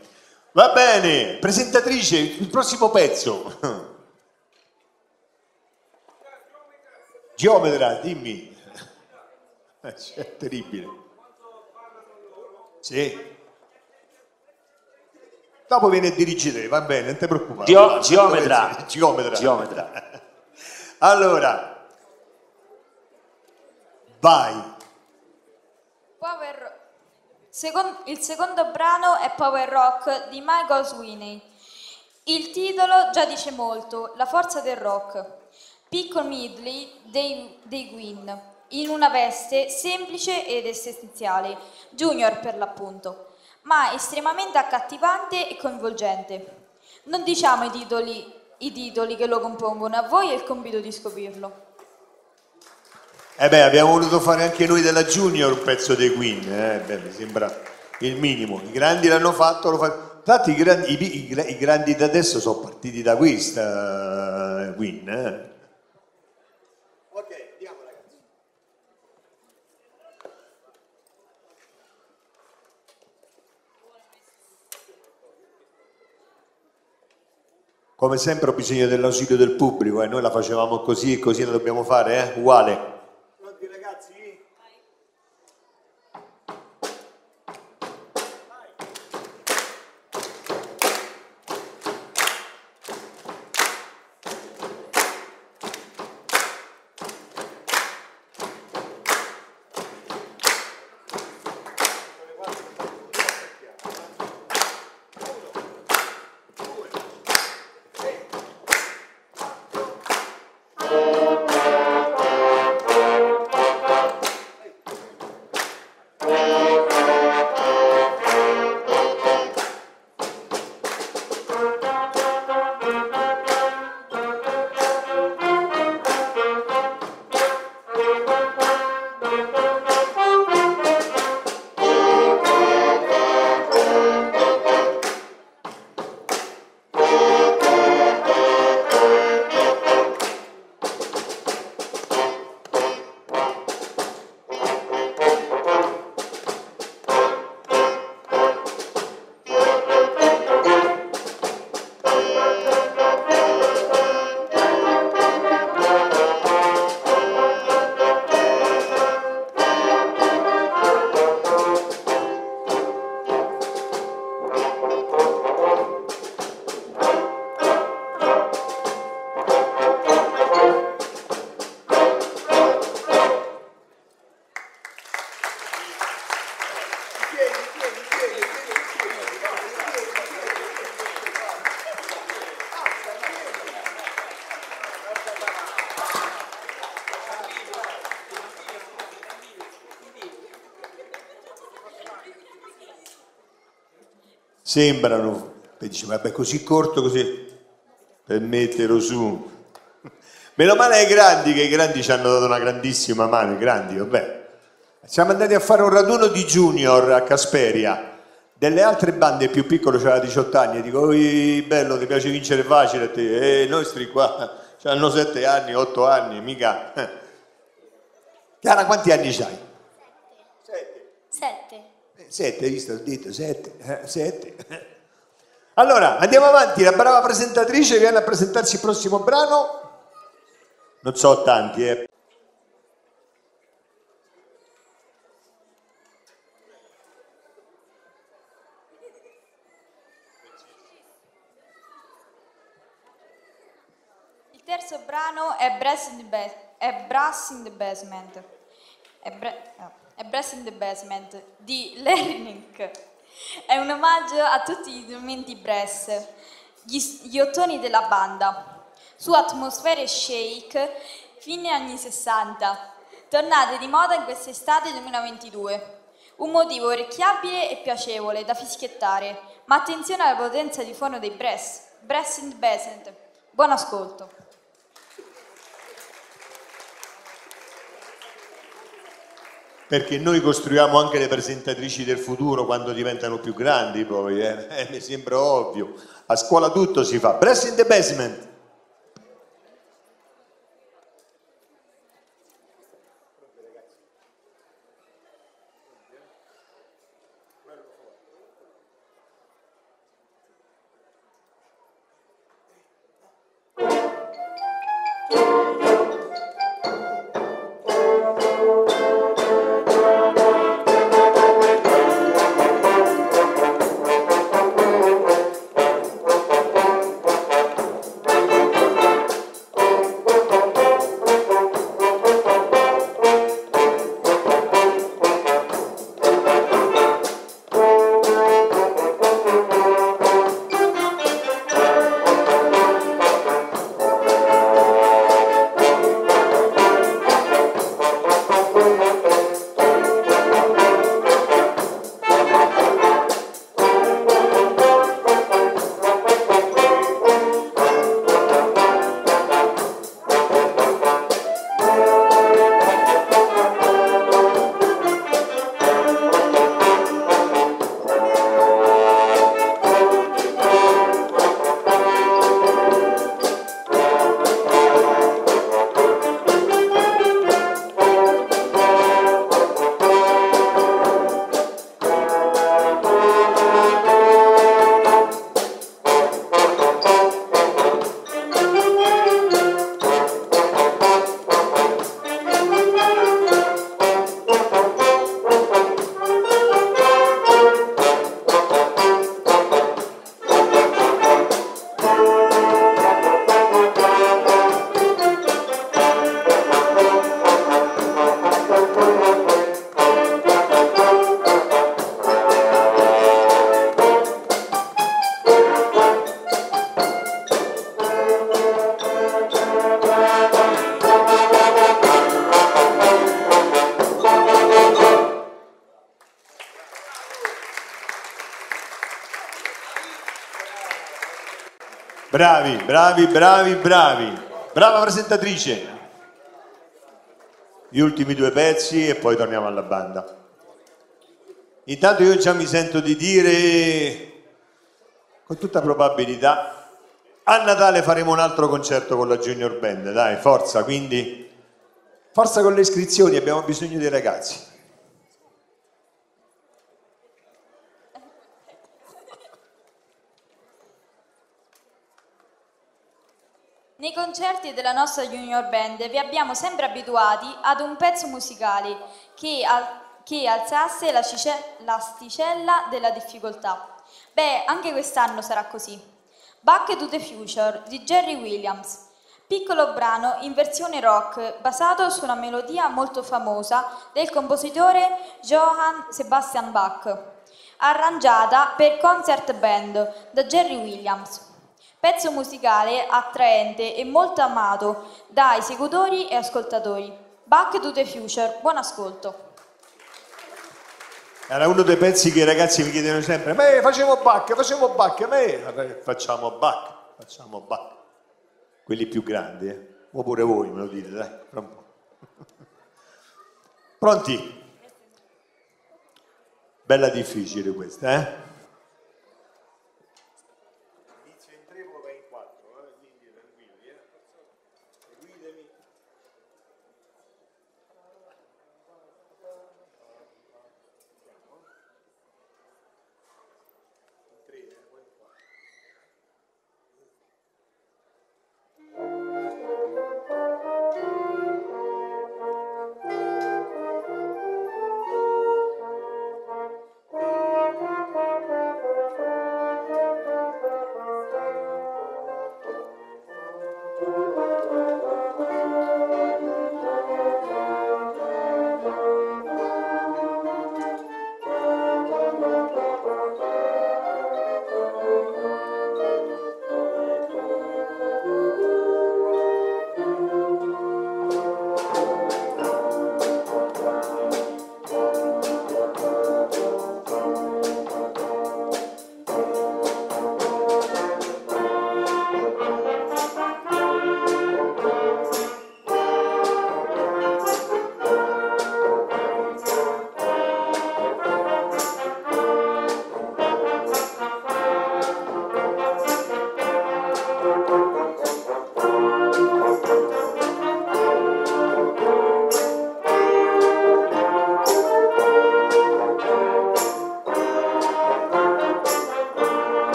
Va bene, presentatrice, il prossimo pezzo. Geometra, dimmi. Eh, È terribile. Sì. Dopo viene a dirigere, va bene, non ti preoccupare. Geo- geometra. Geometra. Geometra. Allora, vai. Power Ro- Secon- il secondo brano è Power Rock di Michael Sweeney. Il titolo già dice molto, la forza del rock. Piccolo Midley dei, dei Queen, in una veste semplice ed essenziale, junior per l'appunto, ma estremamente accattivante e coinvolgente. Non diciamo i titoli, i titoli che lo compongono, a voi è il compito di scoprirlo. Eh beh, abbiamo voluto fare anche noi della Junior un pezzo dei Queen, eh? beh, mi sembra il minimo. I grandi l'hanno fatto, lo fanno. Infatti i grandi, i, i i grandi da adesso sono partiti da questa eh, Queen. Eh? Come sempre ho bisogno dell'ausilio del pubblico, e noi la facevamo così e così la dobbiamo fare, eh? Uguale. Sembrano, e dice, vabbè, così corto così, per metterlo su. Meno male ai grandi, che i grandi ci hanno dato una grandissima mano, i grandi, vabbè. Siamo andati a fare un raduno di junior a Casperia. Delle altre bande più piccole c'era 18 anni e dico, "Oi, bello, ti piace vincere facile a te? E i nostri qua hanno 7 anni, 8 anni, mica. Chiara, quanti anni c'hai? Sette. Eh, Sette, hai visto? Ho detto sette. eh, sette. Allora, andiamo avanti. La brava presentatrice viene a presentarsi il prossimo brano. Non so tanti, eh. Il terzo brano è Brass in the, Ba- è Brass in the Basement. È, Bra- no, è Brass in the Basement di Larry Nick. È un omaggio a tutti gli strumenti brass, gli, gli ottoni della banda, su atmosfere shake fine anni 60, tornate di moda in quest'estate 2022. Un motivo orecchiabile e piacevole da fischiettare, ma attenzione alla potenza di suono dei brass. Brass the Basement. Buon ascolto. Perché noi costruiamo anche le presentatrici del futuro quando diventano più grandi, poi, eh. Eh, mi sembra ovvio. A scuola tutto si fa. Press in the basement. Bravi, bravi, bravi, bravi. Brava presentatrice. Gli ultimi due pezzi e poi torniamo alla banda. Intanto io già mi sento di dire, con tutta probabilità, a Natale faremo un altro concerto con la Junior Band, dai, forza, quindi forza con le iscrizioni, abbiamo bisogno dei ragazzi. Nei concerti della nostra Junior Band vi abbiamo sempre abituati ad un pezzo musicale che, al- che alzasse l'asticella della difficoltà. Beh, anche quest'anno sarà così. Back to the Future di Jerry Williams. Piccolo brano in versione rock basato su una melodia molto famosa del compositore Johann Sebastian Bach, arrangiata per concert band da Jerry Williams. Pezzo musicale attraente e molto amato da esecutori e ascoltatori. Back to the Future, buon ascolto. Era uno dei pezzi che i ragazzi mi chiedono sempre, ma facciamo Bach, facciamo Bach, ma eh, facciamo Bach, facciamo Bach. Quelli più grandi, eh? O pure voi me lo dite, dai, fra un po'. Pronti? Bella difficile questa, eh?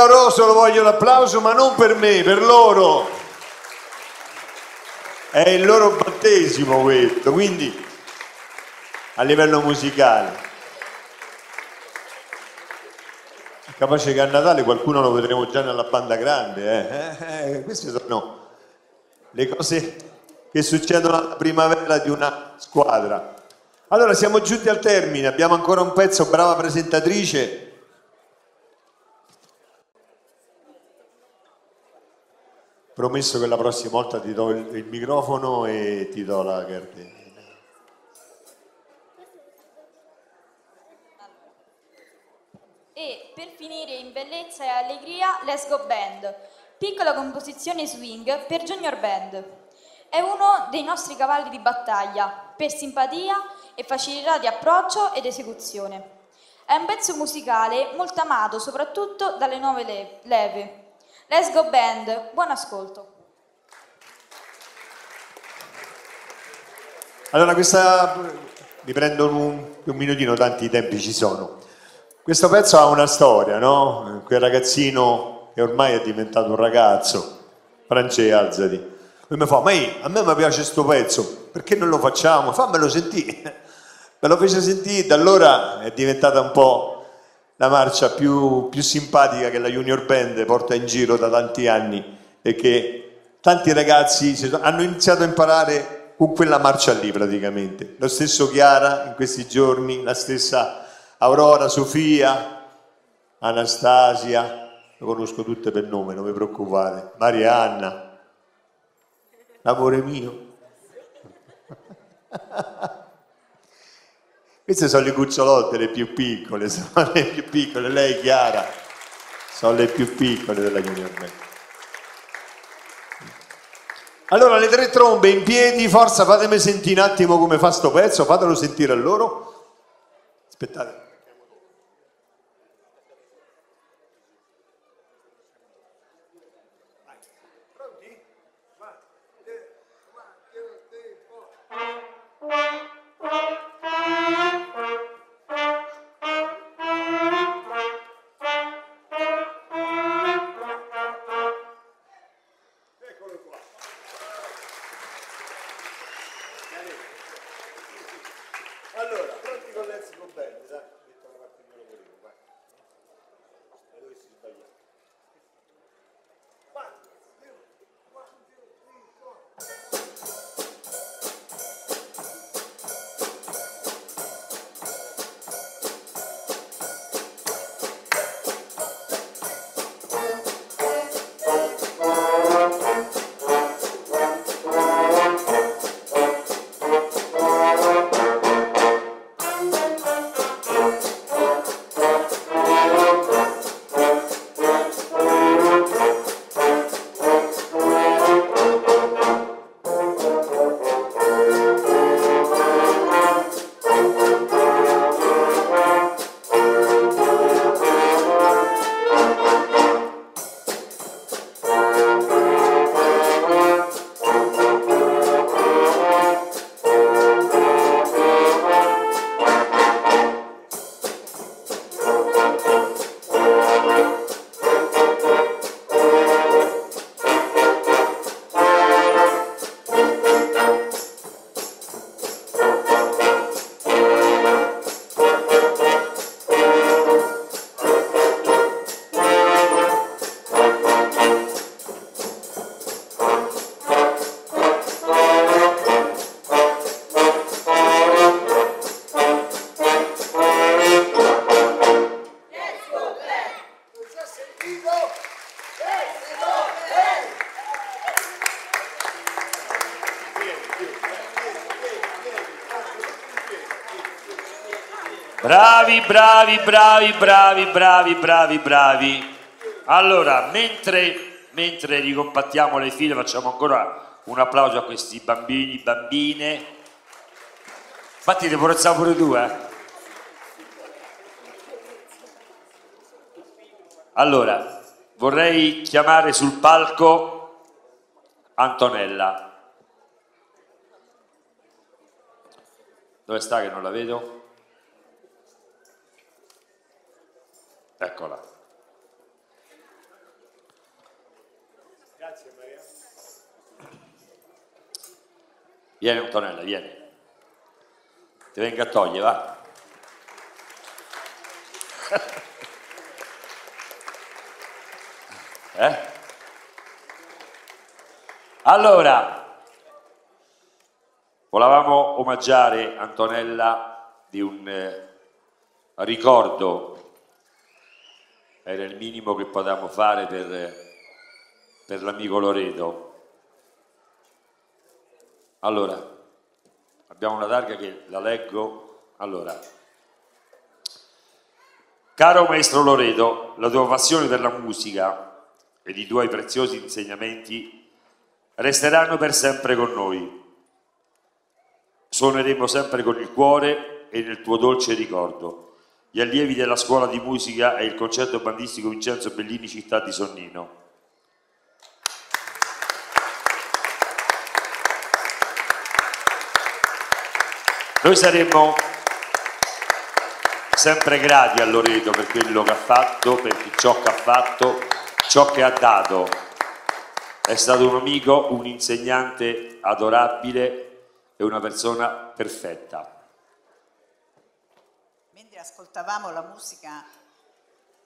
Caloroso lo voglio l'applauso, ma non per me, per loro. È il loro battesimo questo, quindi a livello musicale. capace che a Natale qualcuno lo vedremo già nella banda grande. Eh? Eh, eh, queste sono le cose che succedono alla primavera di una squadra. Allora siamo giunti al termine, abbiamo ancora un pezzo, brava presentatrice. Promesso che la prossima volta ti do il, il microfono e ti do la cartellina. E per finire in bellezza e allegria, Let's Go Band, piccola composizione swing per Junior Band. È uno dei nostri cavalli di battaglia, per simpatia e facilità di approccio ed esecuzione. È un pezzo musicale molto amato soprattutto dalle nuove le- leve. Let's Go Band, buon ascolto. Allora, questa mi prendo un, un minutino, tanti tempi ci sono. Questo pezzo ha una storia, no? Quel ragazzino che ormai è diventato un ragazzo, France, alzati. Lui mi fa, ma a me mi piace questo pezzo, perché non lo facciamo? Fammelo sentire. Me lo fece sentire, da allora è diventata un po' la marcia più, più simpatica che la Junior Band porta in giro da tanti anni e che tanti ragazzi hanno iniziato a imparare con quella marcia lì praticamente. Lo stesso Chiara in questi giorni, la stessa Aurora, Sofia, Anastasia, le conosco tutte per nome, non vi preoccupate, Marianna, l'amore mio. Queste sono le cucciolotte, le più piccole, sono le più piccole, lei Chiara, sono le più piccole della Junior Band. Allora, le tre trombe in piedi, forza, fatemi sentire un attimo come fa sto pezzo, fatelo sentire a loro. Aspettate. Bravi, bravi, bravi, bravi, bravi, bravi. Allora, mentre, mentre ricompattiamo le file, facciamo ancora un applauso a questi bambini, bambine. Infatti ti forzavo pure tu, eh. Allora, vorrei chiamare sul palco Antonella. Dove sta che non la vedo? Eccola. Grazie Maria. Vieni Antonella, vieni. Ti venga a togliere, va. Eh? Allora, volevamo omaggiare Antonella di un eh, ricordo, era il minimo che potevamo fare per, per l'amico Loreto. Allora, abbiamo una targa che la leggo. Allora, caro maestro Loreto, la tua passione per la musica ed i tuoi preziosi insegnamenti resteranno per sempre con noi. Suoneremo sempre con il cuore e nel tuo dolce ricordo. Gli allievi della scuola di musica e il concerto bandistico Vincenzo Bellini Città di Sonnino. Noi saremmo sempre grati a Loreto per quello che ha fatto, per ciò che ha fatto, ciò che ha dato. È stato un amico, un insegnante adorabile e una persona perfetta. Ascoltavamo la musica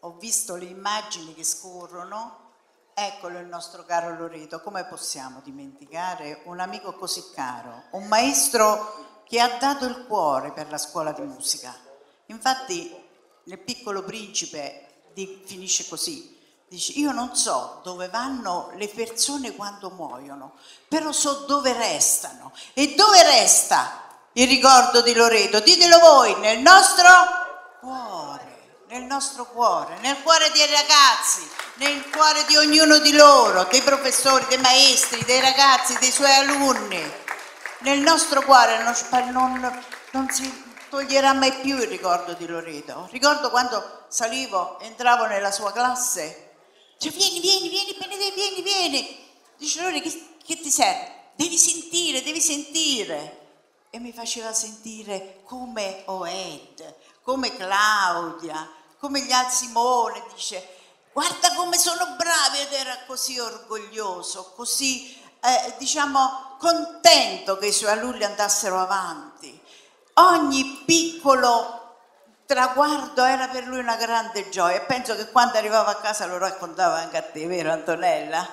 ho visto le immagini che scorrono. Eccolo il nostro caro Loreto, come possiamo dimenticare un amico così caro, un maestro che ha dato il cuore per la scuola di musica. Infatti nel piccolo principe di- finisce così, dice io non so dove vanno le persone quando muoiono, però so dove restano. E dove resta il ricordo di Loreto? Ditelo voi, nel nostro cuore, nel nostro cuore, nel cuore dei ragazzi, nel cuore di ognuno di loro, dei professori, dei maestri, dei ragazzi, dei suoi alunni. Nel nostro cuore non, non- non si toglierà mai più il ricordo di Loreto. Ricordo quando salivo, entravo nella sua classe, cioè vieni, vieni, vieni, Benedetto, vieni, vieni. Dice Loreto, che, che ti serve? Devi sentire, devi sentire. E mi faceva sentire come Oed, come Claudia, come gli altri Simone, dice guarda come sono bravi ed era così orgoglioso, così eh, diciamo contento che i suoi alunni andassero avanti. Ogni piccolo traguardo era per lui una grande gioia penso che quando arrivava a casa lo raccontava anche a te, vero Antonella?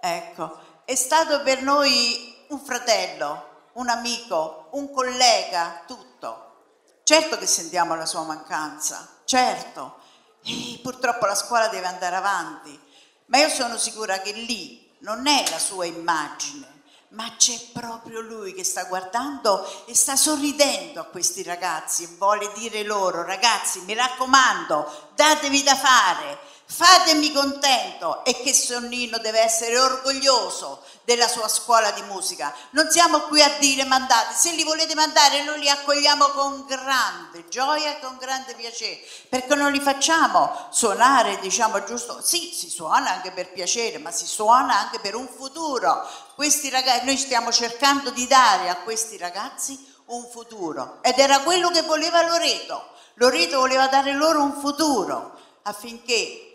Ecco, è stato per noi un fratello, un amico, un collega, tutto. Certo che sentiamo la sua mancanza, certo, e purtroppo la scuola deve andare avanti, ma io sono sicura che lì non è la sua immagine, ma c'è proprio lui che sta guardando e sta sorridendo a questi ragazzi, vuole dire loro, ragazzi, mi raccomando, datevi da fare, fatemi contento e che Sonnino deve essere orgoglioso della sua scuola di musica. Non siamo qui a dire mandate, se li volete mandare noi li accogliamo con grande gioia e con grande piacere, perché non li facciamo suonare, diciamo giusto, sì, si suona anche per piacere, ma si suona anche per un futuro. Questi ragazzi, noi stiamo cercando di dare a questi ragazzi un futuro ed era quello che voleva Loreto. Loreto voleva dare loro un futuro affinché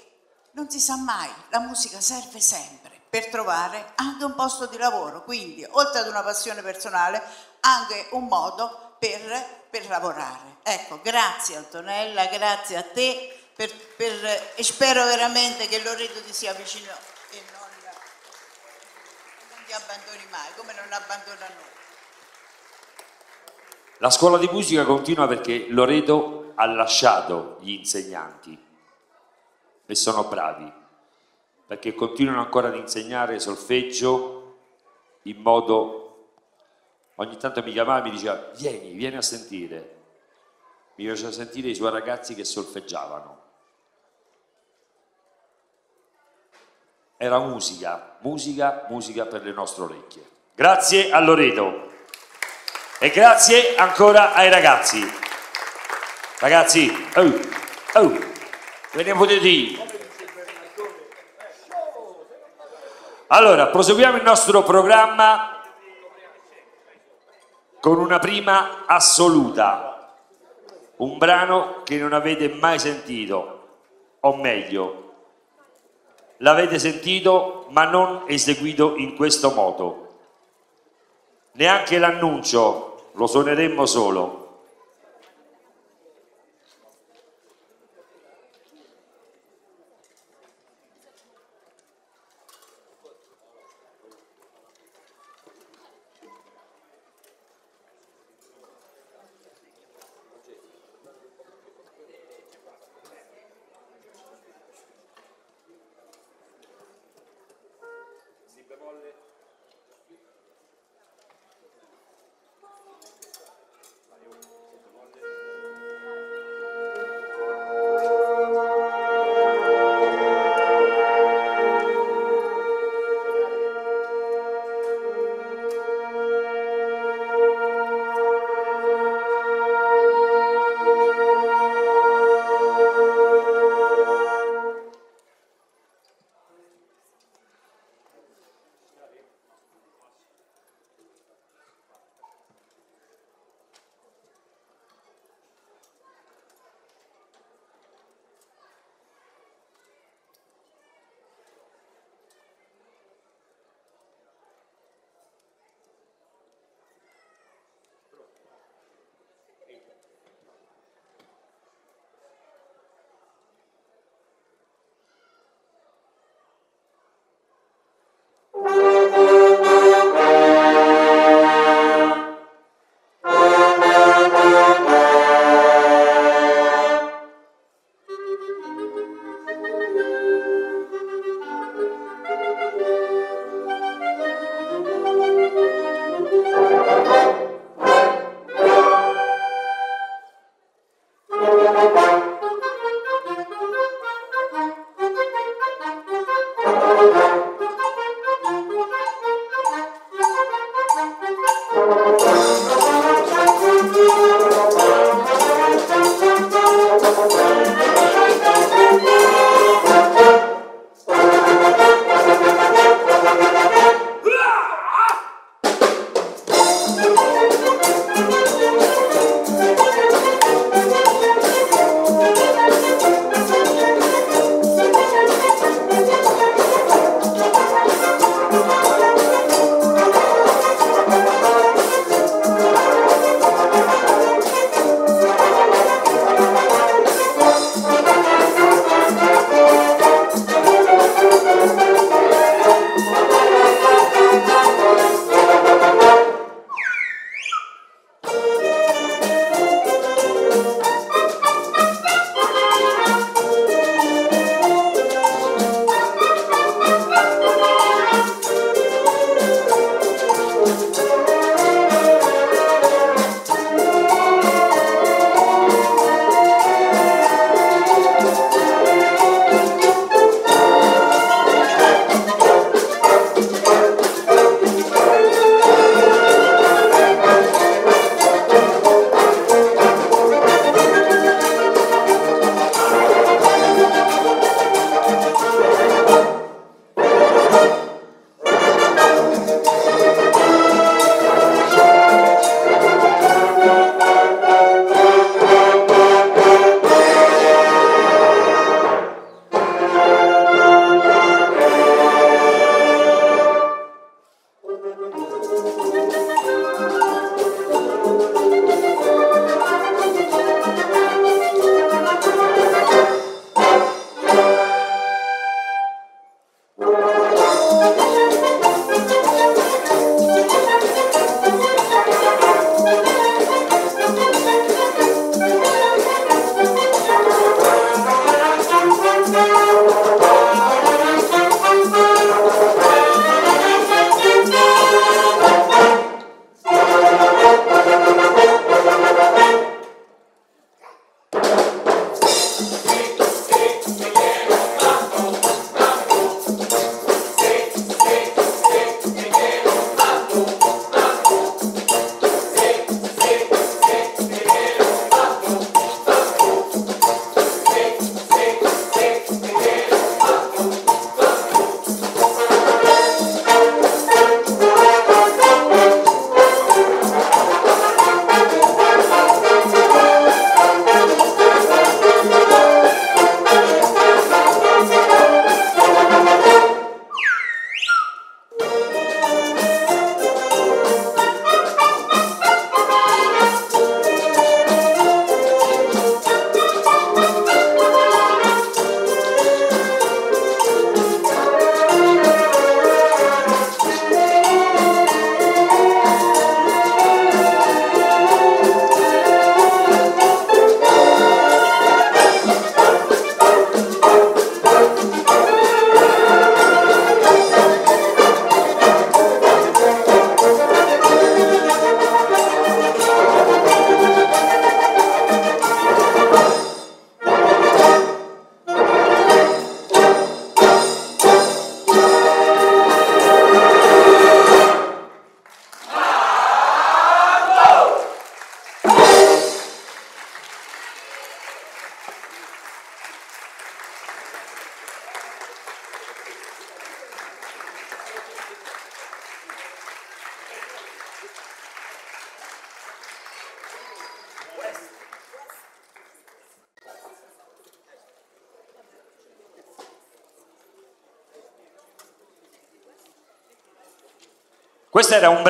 non si sa mai, la musica serve sempre per trovare anche un posto di lavoro, quindi oltre ad una passione personale, anche un modo per, per lavorare. Ecco, grazie Antonella, grazie a te per- per- e spero veramente che Loreto ti sia vicino e non, non ti abbandoni mai, come non abbandona noi. La scuola di musica continua perché Loreto ha lasciato gli insegnanti e sono bravi, perché continuano ancora ad insegnare solfeggio in modo... Ogni tanto mi chiamava e mi diceva vieni, vieni a sentire. Mi faceva sentire i suoi ragazzi che solfeggiavano. Era musica, musica, musica per le nostre orecchie. Grazie a Loreto e grazie ancora ai ragazzi. Ragazzi, oh, oh, ve ne potete dire. Allora, proseguiamo il nostro programma con una prima assoluta, un brano che non avete mai sentito, o meglio, l'avete sentito ma non eseguito in questo modo. Neanche l'annuncio lo suoneremmo solo.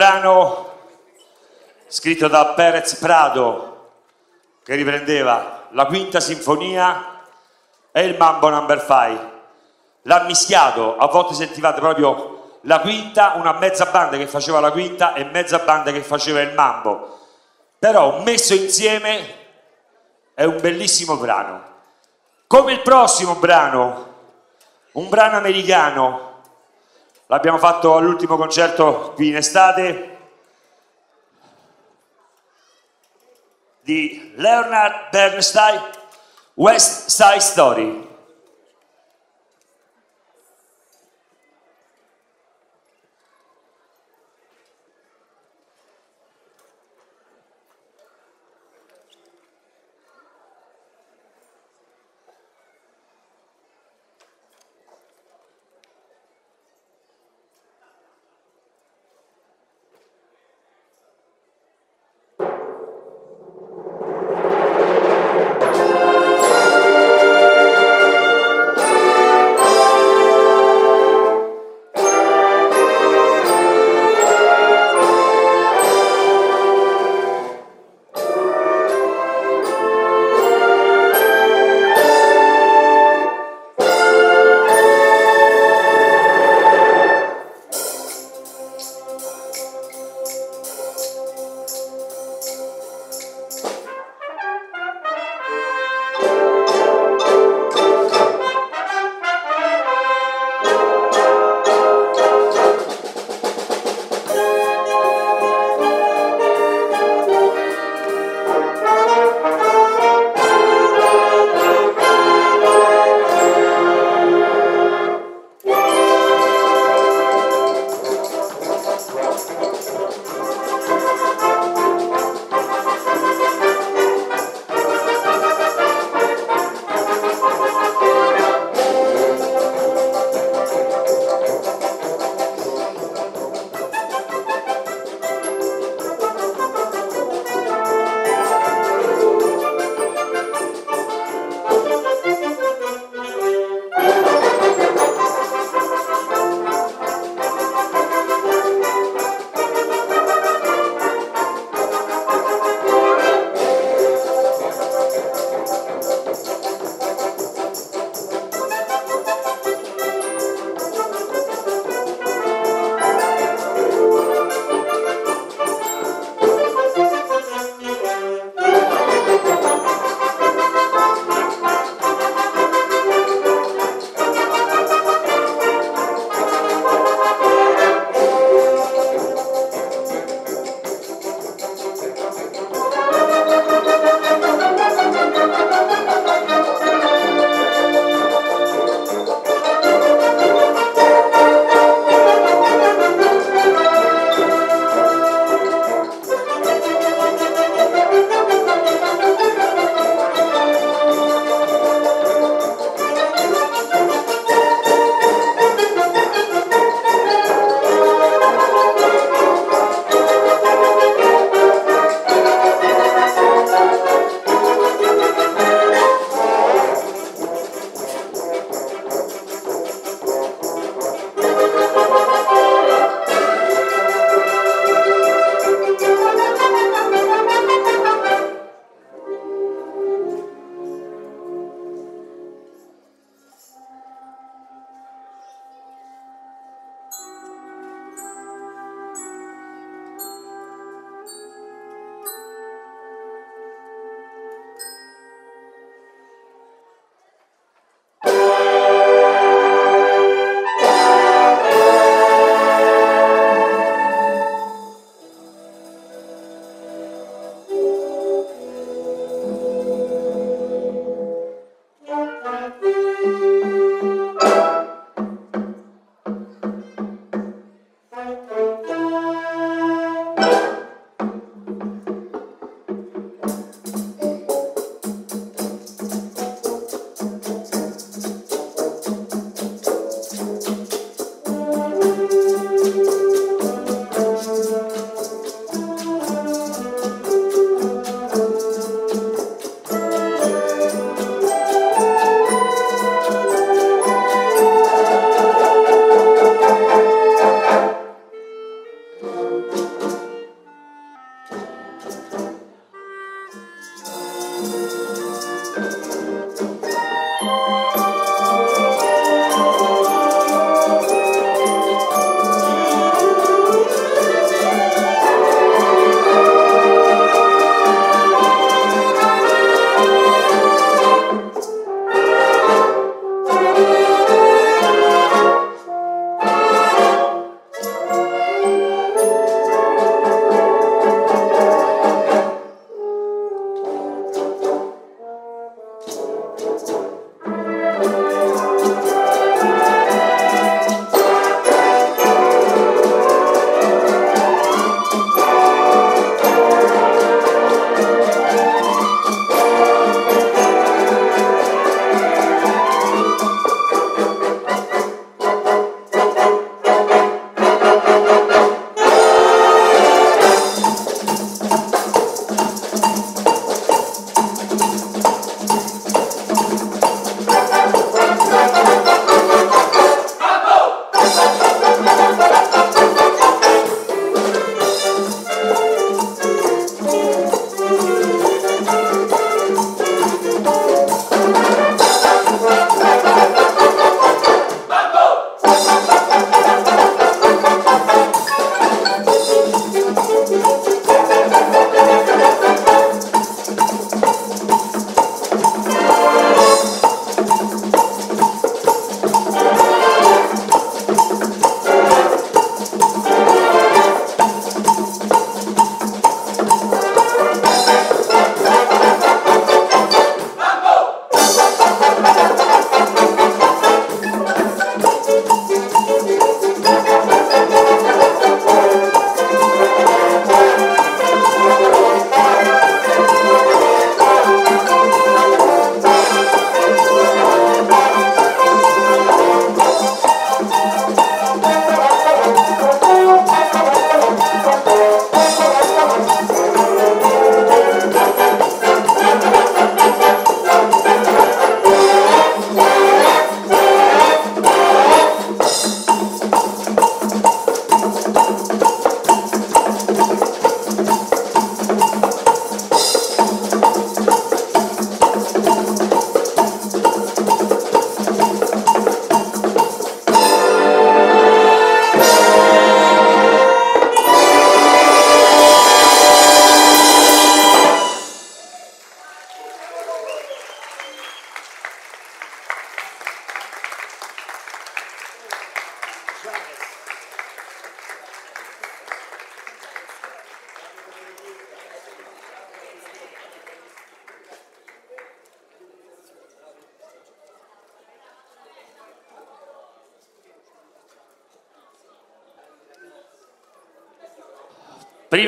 Brano scritto da Perez Prado che riprendeva la quinta sinfonia e il Mambo Number 5. L'ha mischiato, a volte sentivate proprio la quinta, una mezza banda che faceva la quinta e mezza banda che faceva il mambo. Però messo insieme è un bellissimo brano. Come il prossimo brano, un brano americano L'abbiamo fatto all'ultimo concerto qui in estate di Leonard Bernstein West Side Story.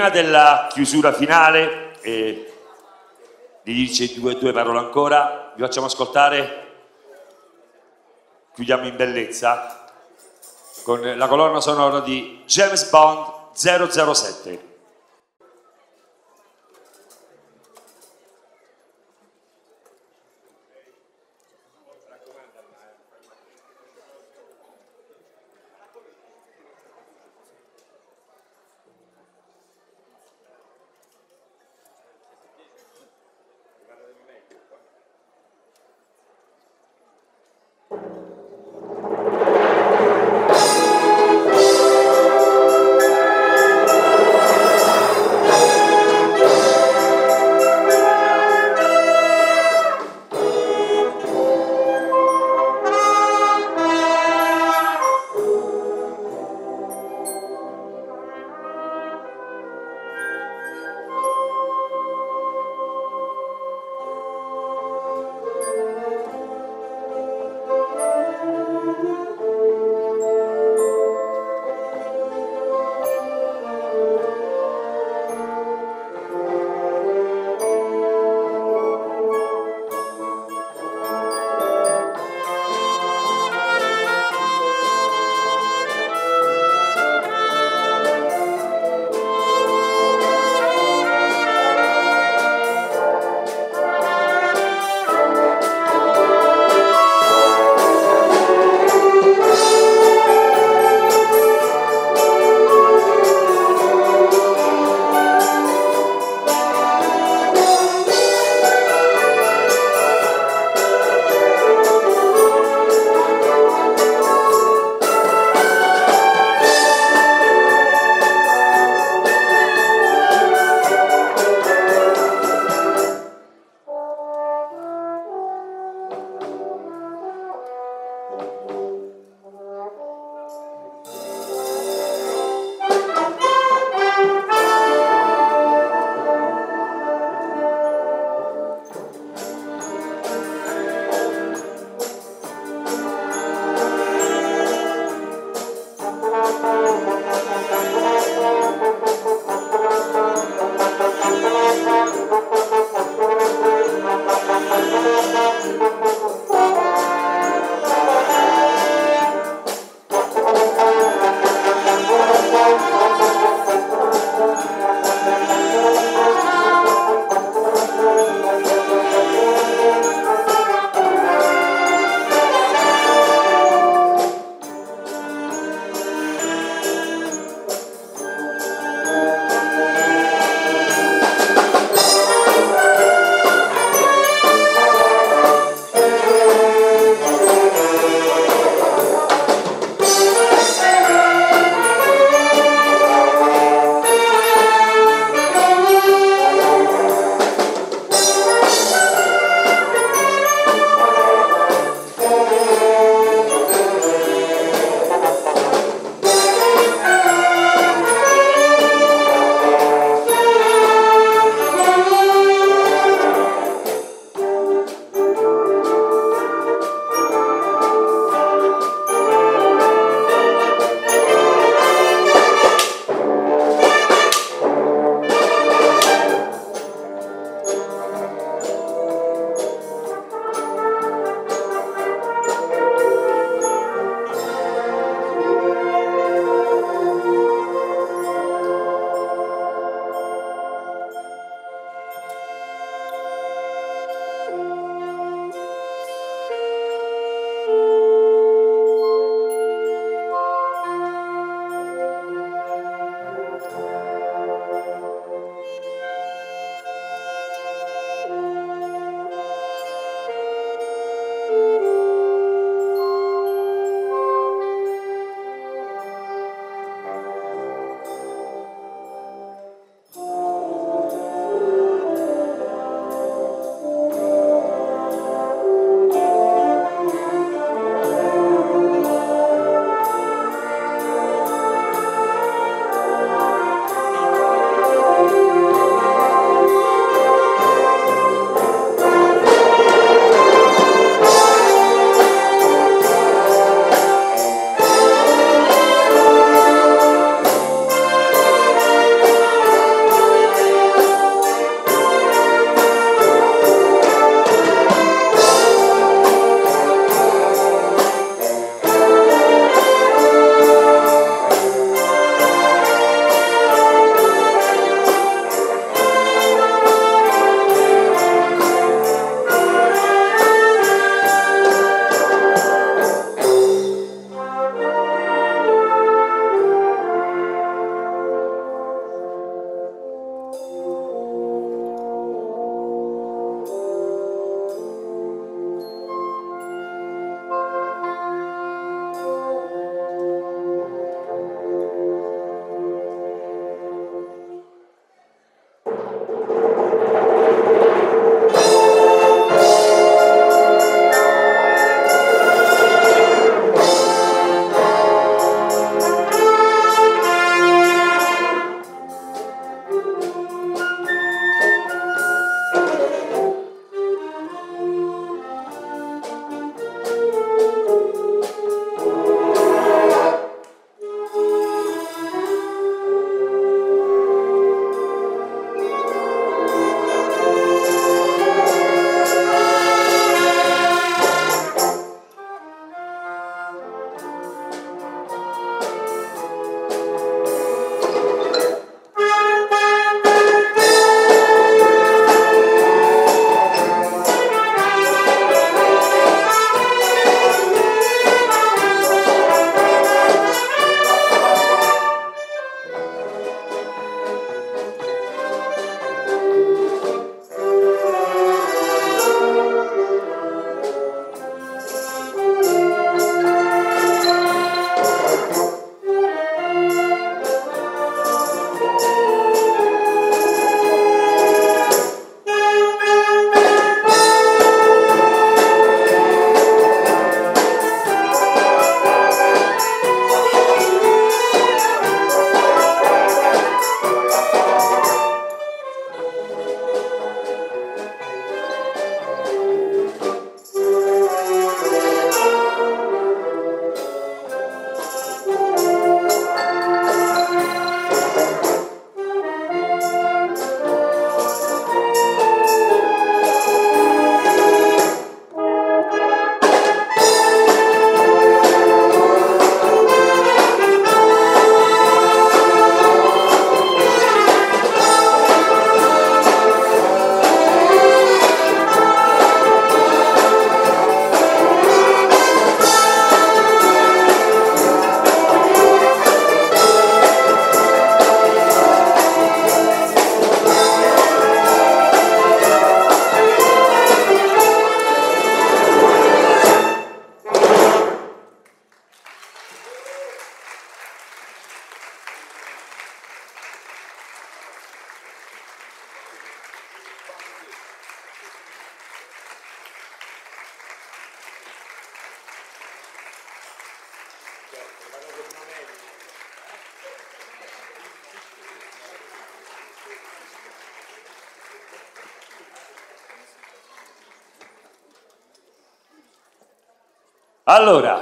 Prima della chiusura finale e di dirci due, due parole ancora, vi facciamo ascoltare, chiudiamo in bellezza, con la colonna sonora di James Bond 007.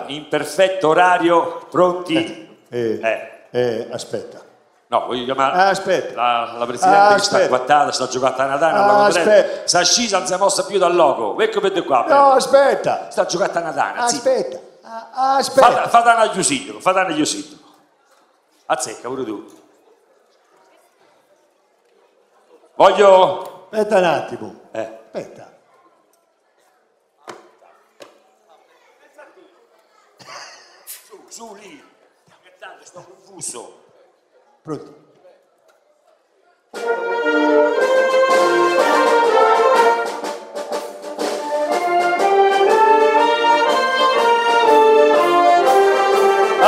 In perfetto orario, pronti? Eh, Eh. eh, aspetta. No, voglio chiamare Ah, aspetta. la, la Presidente Ah, che sta aspetta. quattata, sta giocando a Natale, Ah, aspetta. sta scesa, non si è mossa più dal loco. Ecco per qua. No, aspetta. Sta giocando a Natale, sì. Aspetta. Aspetta. Una chiusito, fate una chiusito. Azzecca pure tu. Voglio... Aspetta un attimo.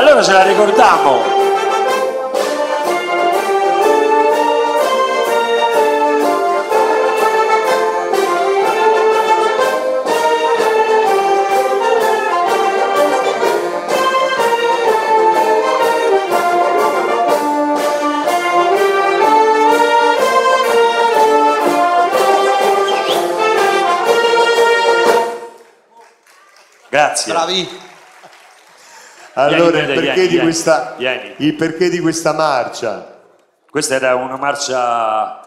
Allora ce la ricordiamo. Grazie. Bravi. Allora, il perché, di questa, il perché di questa marcia? Questa era una marcia,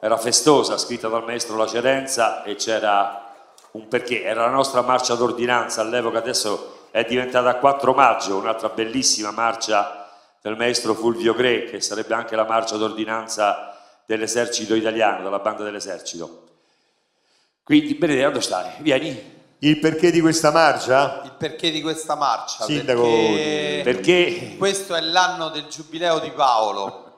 era festosa, scritta dal maestro Lacerenza e c'era un perché, era la nostra marcia d'ordinanza all'epoca, adesso è diventata a 4 maggio, un'altra bellissima marcia del maestro Fulvio Gre, che sarebbe anche la marcia d'ordinanza dell'esercito italiano, della banda dell'esercito. Quindi, Benedetto, dove stai? Vieni. Il perché di questa marcia? Il perché di questa marcia? Sindaco perché, Perché questo è l'anno del giubileo di Paolo.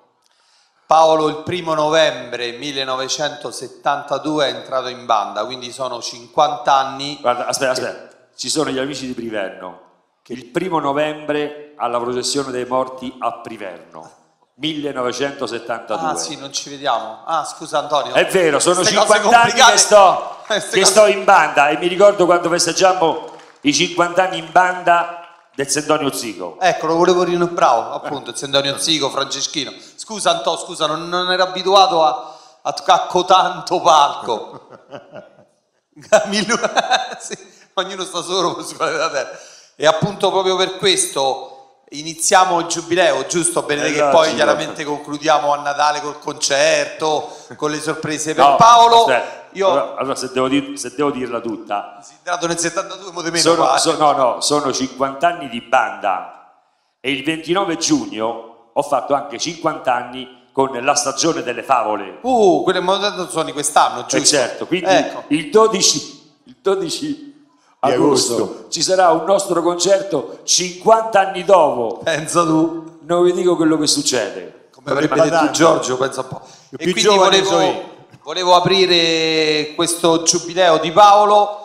Paolo il primo novembre 1972 è entrato in banda, quindi sono 50 anni. Guarda, aspetta, aspetta. Ci sono gli amici di Priverno. Il primo novembre alla processione dei morti a Priverno, 1972. Ah sì, non ci vediamo. Ah scusa Antonio. È vero, sono Queste cose 50 anni che, sto, che cose- sto in banda e mi ricordo quando festeggiamo i 50 anni in banda del Sendonio Zico. Ecco, lo volevo dire bravo, appunto, il Sendonio Zico, Franceschino. Scusa Anto, scusa, non, non ero abituato a, a toccare tanto palco. Sì, ognuno sta solo per sulle della terra. E appunto proprio per questo iniziamo il giubileo, giusto? Benedetto, Eh, che poi chiaramente concludiamo a Natale col concerto, con le sorprese per No, Paolo. aspetta, Io allora, allora, se, devo dir- se devo dirla tutta, desiderato nel 72 mo di meno sono, eh. so- no, no, sono 50 anni di banda e il 29 giugno ho fatto anche 50 anni con la stagione delle favole. Uh, quelle modello sono di quest'anno, giusto? Eh certo, quindi Ecco. il 12, il 12 agosto, agosto. ci sarà un nostro concerto 50 anni dopo. Pensa tu. Non vi dico quello che succede. Come avrebbe detto tanto. Giorgio, pensa un po'. Il E più quindi giovane volevo, io. volevo aprire questo giubileo di Paolo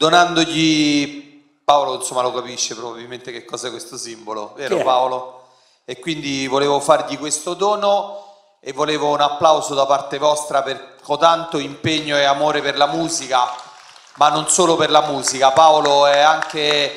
donandogli, Paolo insomma lo capisce probabilmente che cos'è questo simbolo, vero? Paolo? E quindi volevo fargli questo dono e volevo un applauso da parte vostra per cotanto impegno e amore per la musica, ma non solo per la musica, Paolo è anche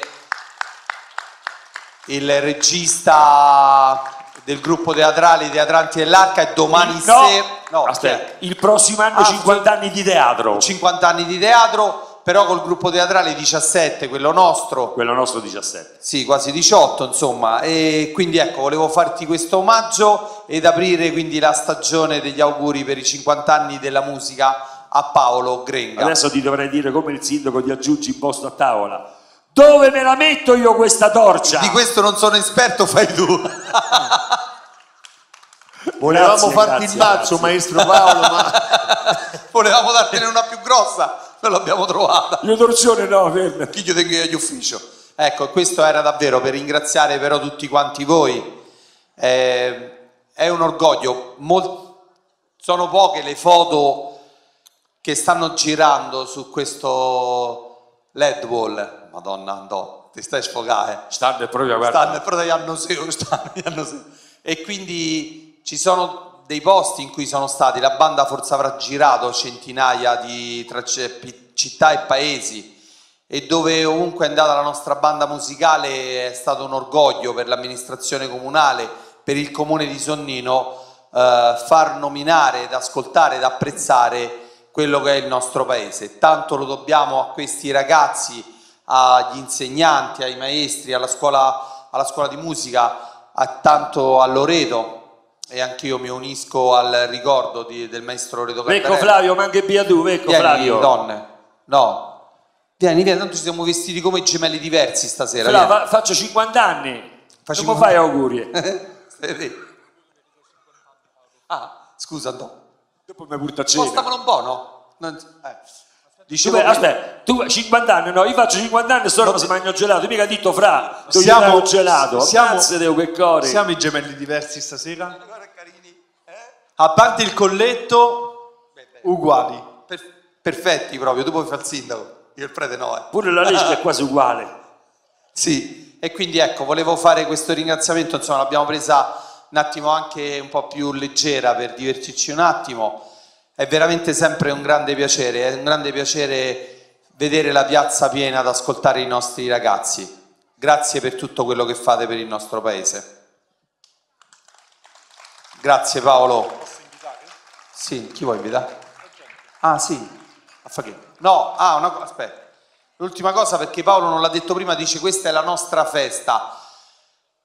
il regista del gruppo teatrale Teatranti dell'Arca e domani no, sera no, aspetta, il prossimo anno Ah, 50 anni di teatro. 50 anni di teatro, però col gruppo teatrale 17, quello nostro, Quello nostro 17. sì, quasi 18, insomma. E quindi ecco, volevo farti questo omaggio ed aprire quindi la stagione degli auguri per i 50 anni della musica a Paolo Grenga. Adesso ti dovrei dire come il sindaco di Aggiungi in posto a tavola. Dove me la metto io questa torcia? Di questo non sono esperto, fai tu. Volevamo Grazie, farti grazie, il mazzo, grazie. maestro Paolo, ma Volevamo dartene una più grossa, non l'abbiamo trovata. Io torsione no, fermo. chi gli tengo agli ufficio. Ecco, questo era davvero per ringraziare però tutti quanti voi. Eh, è un orgoglio, Mol- sono poche le foto che stanno girando su questo LED wall. Madonna, no, ti stai sfogando. Stanno proprio guarda. Stanno proprio gli hanno seo, stanno gli hanno seo. E quindi ci sono dei posti in cui sono stati, la banda forse avrà girato centinaia di tra città e paesi e dove ovunque è andata la nostra banda musicale è stato un orgoglio per l'amministrazione comunale, per il comune di Sonnino eh, far nominare ed ascoltare ed apprezzare quello che è il nostro paese. Tanto lo dobbiamo a questi ragazzi agli insegnanti, ai maestri, alla scuola, alla scuola di musica, a tanto a Loreto e anch'io mi unisco al ricordo di- del maestro Vecco Cantarelli. Flavio, ma anche via tu, vecco Vieni, Flavio. donne. No. Vieni, vieni, tanto ci siamo vestiti come gemelli diversi stasera. Fra, vieni. fa- faccio 50 anni. Fa Come 50 fai auguri? Vedi? ah, scusa, no. Dopo mi porta a cena. Spostavano un po', no? Non- eh. Dicevo prima- aspetta, tu 50 anni, no, io faccio 50 anni e sto si mangia gelato, mica detto fra, tu Siamo- siamo gelato, siamo- Deo, che core. Siamo i gemelli diversi stasera? A parte il colletto, uguali. Per- perfetti proprio, tu puoi fare il sindaco, io il prete no. Eh. Pure la legge è quasi uguale. Sì, e quindi ecco, volevo fare questo ringraziamento, insomma l'abbiamo presa un attimo anche un po' più leggera per divertirci un attimo. È veramente sempre un grande piacere, è un grande piacere vedere la piazza piena ad ascoltare i nostri ragazzi. Grazie per tutto quello che fate per il nostro paese. Grazie Paolo. Sì, chi vuoi invitare? Ah sì? No, ah, una aspetta. L'ultima cosa perché Paolo non l'ha detto prima, dice questa è la nostra festa.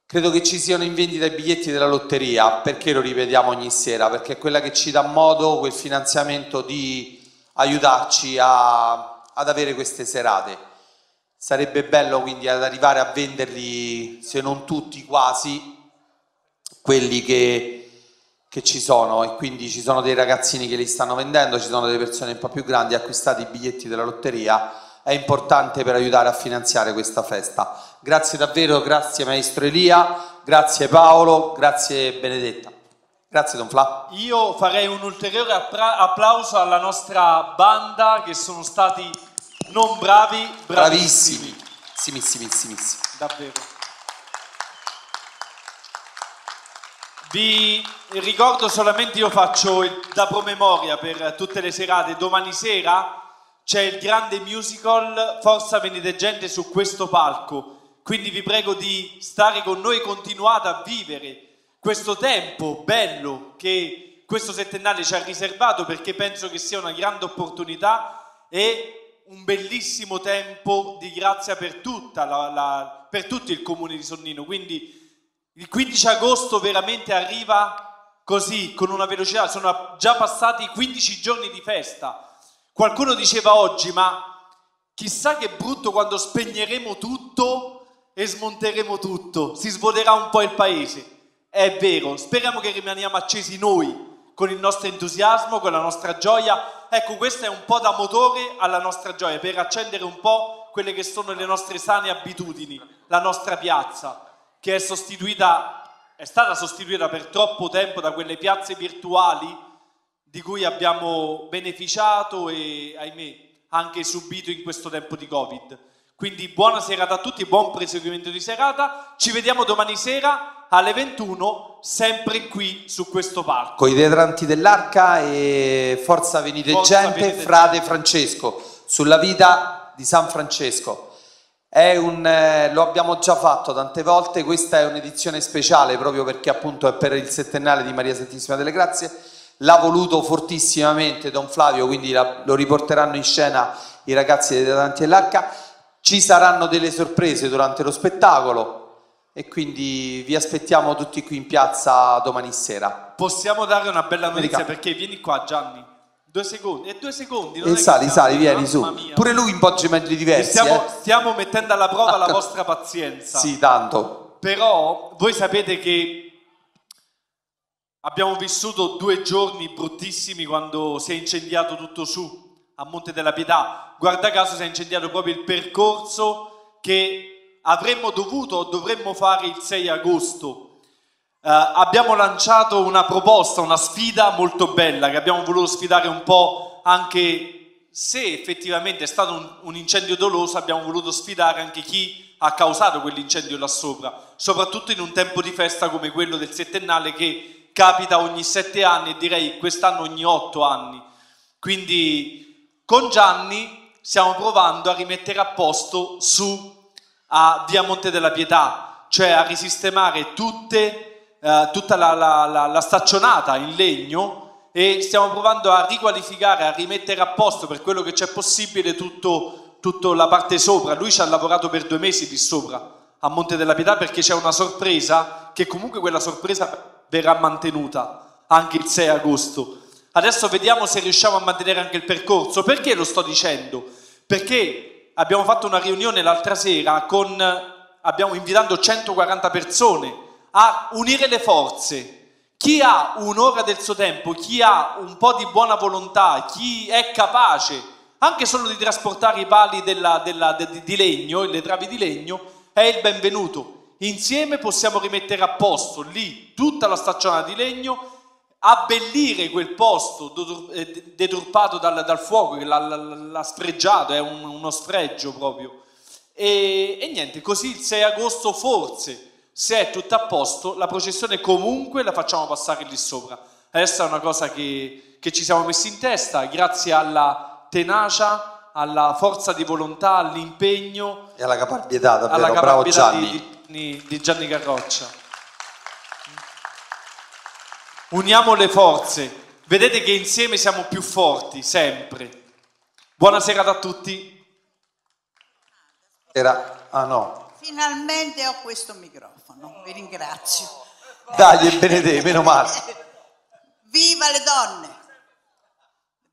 Credo che ci siano in vendita i biglietti della lotteria, perché lo ripetiamo ogni sera? Perché è quella che ci dà modo, quel finanziamento di aiutarci a- ad avere queste serate. Sarebbe bello quindi ad arrivare a venderli, se non tutti quasi, quelli che, che ci sono e quindi ci sono dei ragazzini che li stanno vendendo, ci sono delle persone un po' più grandi, acquistate i biglietti della lotteria, è importante per aiutare a finanziare questa festa. Grazie davvero, grazie maestro Elia, grazie Paolo, grazie Benedetta. Grazie Don Fla. Io farei un ulteriore applauso alla nostra banda che sono stati non bravi, bravissimi. Bravissimi. Simissimissimi. Davvero. Vi ricordo solamente, io faccio il- da promemoria per tutte le serate, domani sera c'è il grande musical Forza Venite Gente su questo palco, quindi vi prego di stare con noi, continuate a vivere questo tempo bello che questo settennale ci ha riservato perché penso che sia una grande opportunità e un bellissimo tempo di grazia per, la- la- per tutto il comune di Sonnino. Quindi il 15 agosto veramente arriva così, con una velocità, sono già passati 15 giorni di festa. Qualcuno diceva oggi, ma chissà che brutto quando spegneremo tutto e smonteremo tutto, si svuoterà un po' il paese. È vero, speriamo che rimaniamo accesi noi con il nostro entusiasmo, con la nostra gioia. Ecco, questo è un po' da motore alla nostra gioia, per accendere un po' quelle che sono le nostre sane abitudini, la nostra piazza, che è sostituita, è stata sostituita per troppo tempo da quelle piazze virtuali di cui abbiamo beneficiato e, ahimè, anche subito in questo tempo di Covid. Quindi buona serata a tutti, buon proseguimento di serata. Ci vediamo domani sera alle 21, sempre qui su questo parco. Con i teatranti dell'Arca e Forza Venite Forza Gente, Venite Frate Francesco, sulla vita di San Francesco. È un, eh, lo abbiamo già fatto tante volte, questa è un'edizione speciale proprio perché appunto è per il settennale di Maria Santissima delle Grazie. L'ha voluto fortissimamente Don Flavio, quindi la- lo riporteranno in scena i ragazzi dei teatranti dell'Arca. Ci saranno delle sorprese durante lo spettacolo e quindi vi aspettiamo tutti qui in piazza domani sera. Possiamo dare una bella notizia America. perché vieni qua Gianni. Due secondi, e due secondi. non E che sali, siamo- sali, vieni su. Mia. Pure lui un po' gemelli diversi, Stiamo, eh? stiamo mettendo alla prova la vostra pazienza. Sì, tanto. Però voi sapete che abbiamo vissuto due giorni bruttissimi quando si è incendiato tutto su a Monte della Pietà. Guarda caso si è incendiato proprio il percorso che avremmo dovuto o dovremmo fare il 6 agosto. Eh, abbiamo lanciato una proposta, una sfida molto bella che abbiamo voluto sfidare un po' anche se effettivamente è stato un, un incendio doloso, abbiamo voluto sfidare anche chi ha causato quell'incendio là sopra, soprattutto in un tempo di festa come quello del settennale che capita ogni sette anni e direi quest'anno ogni otto anni. Quindi con Gianni stiamo provando a rimettere a posto su a Via Monte della Pietà, cioè a risistemare tutte, eh, tutta la, la- la- la staccionata in legno e stiamo provando a riqualificare, a rimettere a posto per quello che c'è possibile tutta la parte sopra. Lui ci ha lavorato per due mesi lì sopra a Monte della Pietà perché c'è una sorpresa che comunque quella sorpresa verrà mantenuta anche il 6 agosto. Adesso vediamo se riusciamo a mantenere anche il percorso. Perché lo sto dicendo? Perché abbiamo fatto una riunione l'altra sera con abbiamo invitando 140 persone a unire le forze. Chi ha un'ora del suo tempo, chi ha un po' di buona volontà, chi è capace anche solo di trasportare i pali della- della- de- di legno, le travi di legno, è il benvenuto. Insieme possiamo rimettere a posto lì tutta la staccionata di legno, abbellire quel posto eh, deturpato dal, dal fuoco che l'ha, l'ha- sfregiato, è un- uno sfregio proprio. E, e niente, così il 6 agosto forse, se è tutto a posto, la processione comunque la facciamo passare lì sopra. Adesso è una cosa che, che ci siamo messi in testa, grazie alla tenacia, alla forza di volontà, all'impegno, E alla caparbietà, davvero, alla bravo caparbietà Gianni. di, di- di Gianni Carroccia. Uniamo le forze, vedete che insieme siamo più forti, sempre. Buona serata a tutti. Era... Ah no. Finalmente ho questo microfono, vi ringrazio. Dai, e Benedè, meno male. Viva le donne!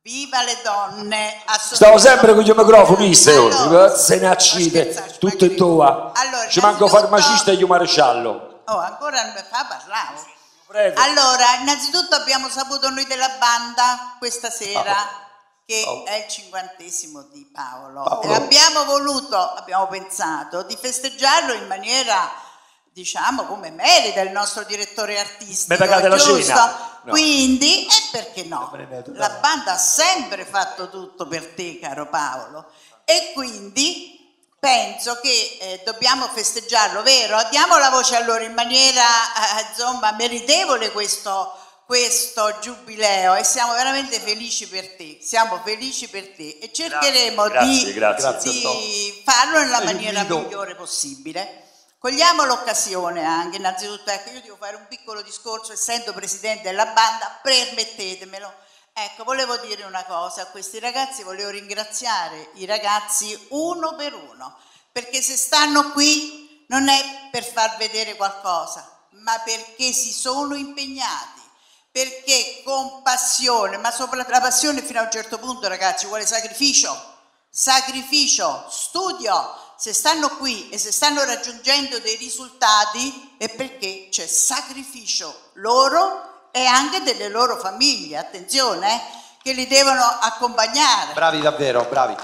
Viva le donne! Stavo sempre con i microfoni, se Allora, se ne accide, tutto in tua. Allora, Ci manco farmacista e io maresciallo. Oh, ancora non mi fa parlare. Prego. Allora, innanzitutto abbiamo saputo noi della banda questa sera che Oh. è il cinquantesimo di Paolo. Paolo. E abbiamo voluto, abbiamo pensato di festeggiarlo in maniera diciamo come merita il nostro direttore artistico, Mi pagate la giusto? cena? No. Quindi, e perché no? La banda ha sempre fatto tutto per te, caro Paolo. E quindi penso che eh, dobbiamo festeggiarlo, vero? Diamo la voce a loro in maniera eh, insomma meritevole questo, questo giubileo e siamo veramente felici per te, siamo felici per te e cercheremo Grazie, di, grazie. Grazie, di farlo nella maniera migliore possibile. Cogliamo l'occasione anche, innanzitutto, ecco, io devo fare un piccolo discorso, essendo presidente della banda, permettetemelo. Ecco, volevo dire una cosa a questi ragazzi, volevo ringraziare i ragazzi uno per uno, perché se stanno qui non è per far vedere qualcosa, ma perché si sono impegnati, perché con passione, ma sopra la passione fino a un certo punto, ragazzi, vuole sacrificio, sacrificio, studio. Se stanno qui e se stanno raggiungendo dei risultati è perché c'è sacrificio loro e anche delle loro famiglie, attenzione, eh, che li devono accompagnare Bravi davvero, bravi.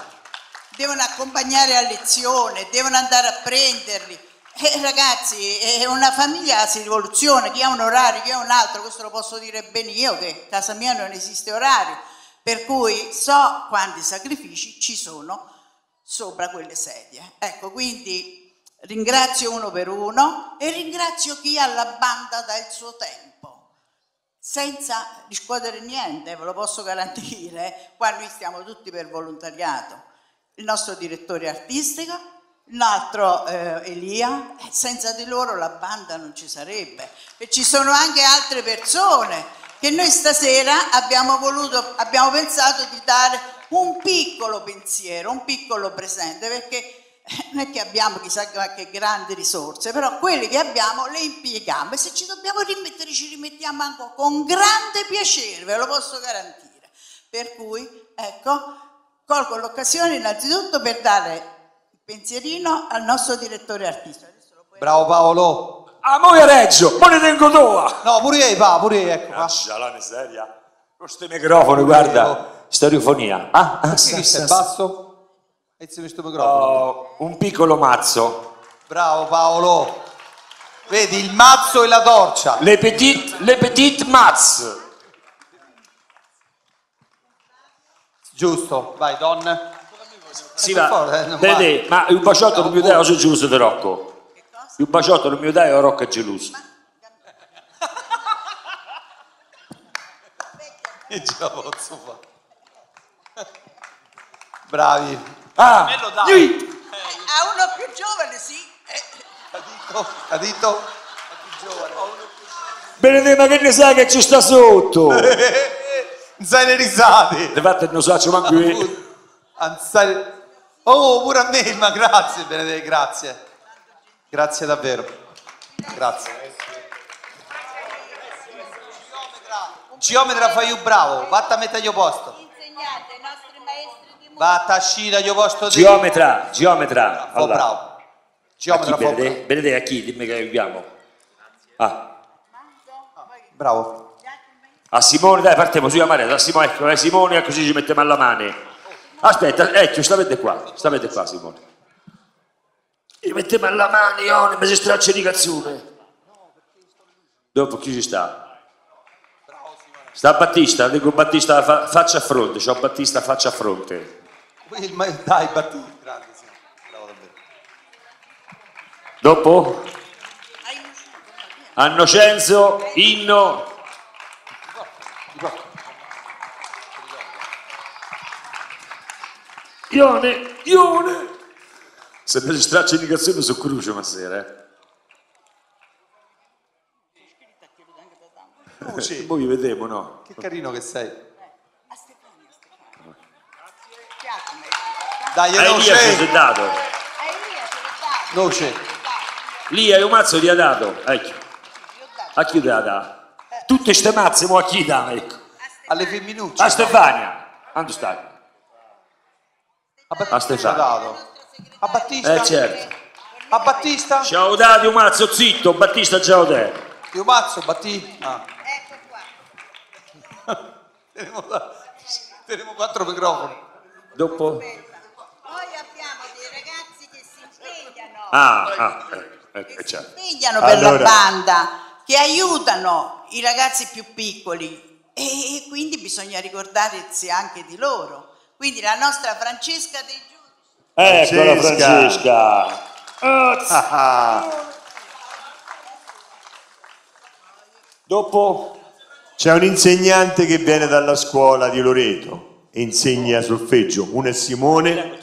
devono accompagnare a lezione, devono andare a prenderli. Eh, ragazzi, è una famiglia si rivoluziona, chi ha un orario, chi ha un altro, questo lo posso dire bene io che a casa mia non esiste orario, per cui so quanti sacrifici ci sono sopra quelle sedie. Ecco, quindi ringrazio uno per uno e ringrazio chi alla banda dà il suo tempo senza riscuotere niente, ve lo posso garantire, qua noi stiamo tutti per volontariato. Il nostro direttore artistico, l'altro eh, Elia, senza di loro la banda non ci sarebbe. E ci sono anche altre persone che noi stasera abbiamo voluto, abbiamo pensato di dare un piccolo pensiero, un piccolo presente, perché non è che abbiamo chissà che grandi risorse, però quelle che abbiamo le impieghiamo e se ci dobbiamo rimettere ci rimettiamo anche con grande piacere, ve lo posso garantire. Per cui, ecco, colgo l'occasione innanzitutto per dare il pensierino al nostro direttore artistico. Puoi- Bravo Paolo. Ah, mo io reggio, mo ne tengo tua. No, pure io, va, pure io, ecco. Lascia la miseria. Questo microfono, guarda, stereofonia. Ah, ah, sa. basso? Metti questo microfono. Oh, un piccolo mazzo. Bravo Paolo. Vedi il mazzo e la torcia. Le petite, le petite maz. Giusto, vai Don. Sì, ma, non vedi, ma il baciotto non mi dai, o sei geloso di Rocco? Il baciotto non mi dai, o Rocco la posso fare? Bravi. Ah, Me lo dai. sì. A uno più giovane, sì. Eh, Cadito, cadito. Benedetto, ma che ne sai che ci sta sotto? Non sai le risate. Di fatto non so, ci manco io. Oh, pure a me, ma grazie Benedetto, grazie. Grazie davvero. Grazie. Geometra fai un bravo, vatta a mettere io posto. Insegnate ai nostri maestri a. Geometra, geometra. Allora, bravo. A chi Geometra bravo. Benedetto a chi? Dimmi che aiutiamo. Ah, Bravo. a Simone, dai, partiamo su Amare, da Simone, ecco, eh, Simone, così ci mettiamo alla mano. Aspetta, ecco, stavete qua, stavete qua Simone. Ci mettiamo alla mano, io, mi si straccia di cazzone. Dopo chi ci sta? Sta Battista, dico Battista fa- faccia a fronte, c'ho Battista faccia a fronte. Il ma- Dai, batti. Grande, sì. Bravo davvero. Dopo? Annocenzo, inno. Ione, Ione. Se si straccia indicazione su Crucio ma sera, eh. Luci, Poi vedremo, no? che carino che sei. Dai, A Elia ci è Noce. dato. Noce. Lì hai un mazzo ti ha dato. Ecco. A chi ha dato? Tutte ste mazze, mo a chi dà, ecco. Alle femminucce. A Stefania. Quanto stai? A Battista. A Battista. Eh certo. A Battista. Ciao dati un mazzo, zitto, Battista ciao te. Io mazzo, Batti. Ah. Ecco qua. Teniamo, teniamo quattro microfoni. Dopo? Ah, ah, eh, eh, che si certo. impegnano per la Allora. banda, che aiutano i ragazzi più piccoli e, e quindi bisogna ricordarsi anche di loro. Quindi la nostra Francesca De Giudici. Eccola Francesca. Francesca. Ah, Dopo? C'è un insegnante che viene dalla scuola di Loreto e insegna solfeggio. Uno è Simone,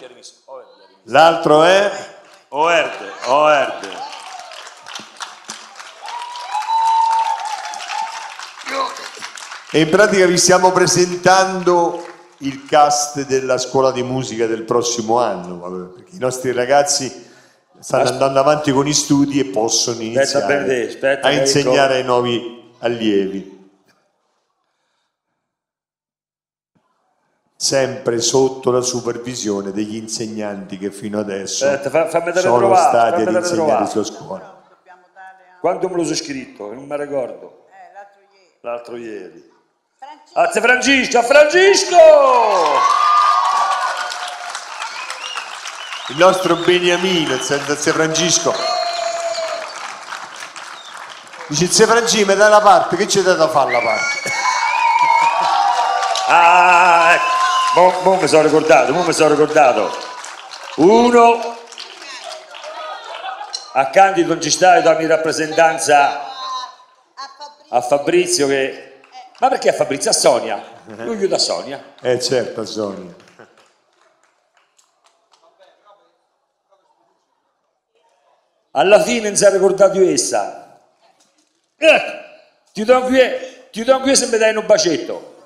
l'altro è Oerde, Oerde. E in pratica vi stiamo presentando il cast della scuola di musica del prossimo anno, perché i nostri ragazzi stanno andando avanti con gli studi e possono iniziare Benedetto, aspetta, a insegnare ai nuovi allievi. Sempre sotto la supervisione degli insegnanti che fino adesso Aspetta, fa- sono trovare, stati fammi ad insegnare sulla scuola. Quando me lo so scritto? Non mi ricordo. Eh, l'altro ieri. L'altro ieri. Francesca, Grazie Francisco, Francisco! Il nostro Beniamino, Zio Francisco. Dice, Zio Francesco, mi dai la parte, che c'è da fare la parte? Ah. Mo, mo mi sono ricordato, mo mi sono ricordato. Uno, a Candido ci stai, dammi rappresentanza a Fabrizio. che... Ma perché a Fabrizio? A Sonia. Lui aiuta a Sonia. Eh certo, Sonia. Alla fine non si è ricordato essa. Eh, ti do qui, ti do qui se mi dai un bacetto.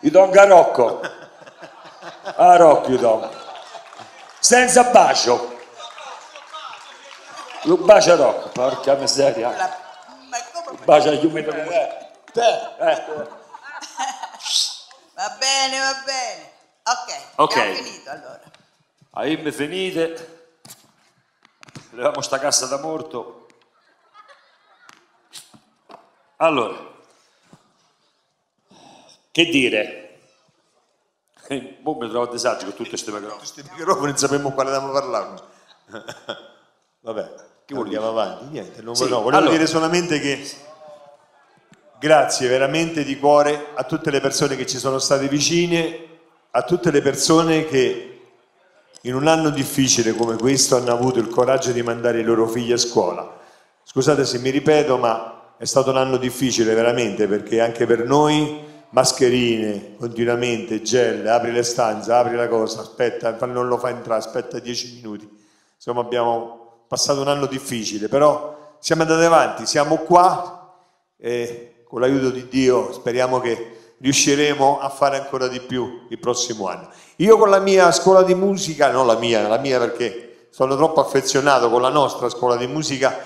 Gli do un garocco. A Rocco gli do. Senza bacio. Lo bacia Rocco, porca miseria. Come? Bacia gli umidi come Eh, Va bene, va bene. Ok, Ok. abbiamo finito allora. Ahí me finite. Leviamo sta cassa da morto. Allora, che dire? Eh, Mo mi trovo a disagio con tutte queste microfoni. Questi microfoni non sappiamo quale dobbiamo parlare. Vabbè, che vuol andiamo avanti. Niente, non Sì, no, volevo allora. dire solamente che grazie veramente di cuore a tutte le persone che ci sono state vicine, a tutte le persone che in un anno difficile come questo hanno avuto il coraggio di mandare i loro figli a scuola. Scusate se mi ripeto, ma è stato un anno difficile veramente perché anche per noi mascherine continuamente, gel, apri le stanze, apri la cosa, aspetta, non lo fa entrare, aspetta 10 minuti. Insomma, abbiamo passato un anno difficile, però siamo andati avanti, siamo qua e con l'aiuto di Dio speriamo che riusciremo a fare ancora di più il prossimo anno. Io con la mia scuola di musica, non la mia, la mia perché sono troppo affezionato con la nostra scuola di musica,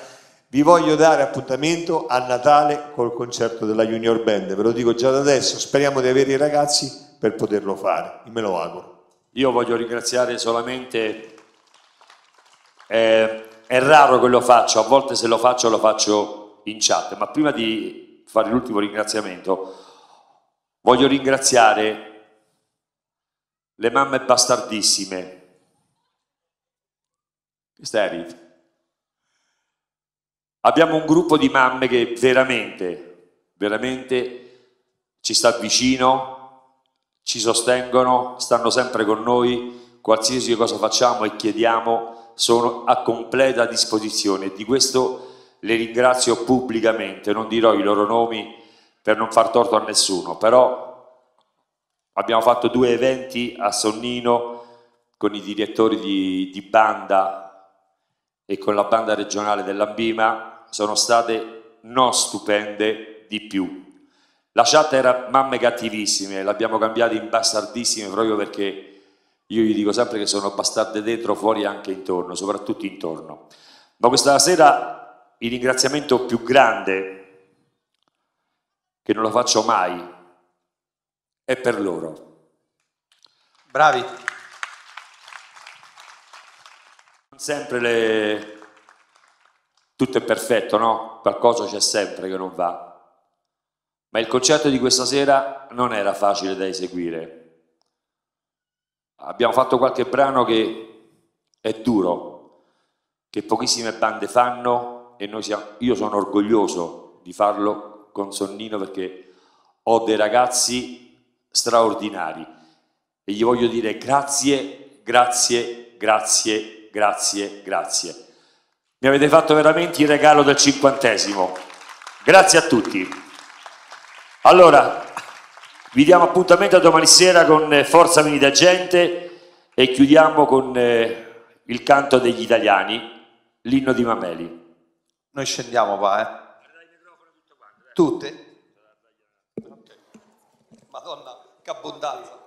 vi voglio dare appuntamento a Natale col concerto della Junior Band, ve lo dico già da adesso, speriamo di avere i ragazzi per poterlo fare, me lo auguro. Io voglio ringraziare solamente, eh, è raro che lo faccio, a volte se lo faccio lo faccio in chat, ma prima di fare l'ultimo ringraziamento voglio ringraziare le mamme bastardissime. Che stai a ridere? Abbiamo un gruppo di mamme che veramente, veramente ci sta vicino, ci sostengono, stanno sempre con noi, qualsiasi cosa facciamo e chiediamo sono a completa disposizione. Di questo le ringrazio pubblicamente, non dirò i loro nomi per non far torto a nessuno, però abbiamo fatto due eventi a Sonnino con i direttori di, di banda e con la banda regionale dell'Ambima sono state non stupende di più. La chat era mamme cattivissime, l'abbiamo cambiata in bastardissime proprio perché io gli dico sempre che sono bastarde dentro, fuori e anche intorno, soprattutto intorno. Ma questa sera il ringraziamento più grande, che non lo faccio mai, è per loro. Bravi. Non sempre le, tutto è perfetto, no? Qualcosa c'è sempre che non va. Ma il concerto di questa sera non era facile da eseguire. Abbiamo fatto qualche brano che è duro, che pochissime bande fanno e siamo, io sono orgoglioso di farlo con Sonnino perché ho dei ragazzi straordinari e gli voglio dire grazie, grazie, grazie, grazie, grazie. Mi avete fatto veramente il regalo del cinquantesimo. Grazie a tutti. Allora, vi diamo appuntamento a domani sera con Forza Venita Gente e chiudiamo con eh, il canto degli italiani, l'inno di Mameli. Noi scendiamo qua, eh. Tutte? Madonna, che abbondanza.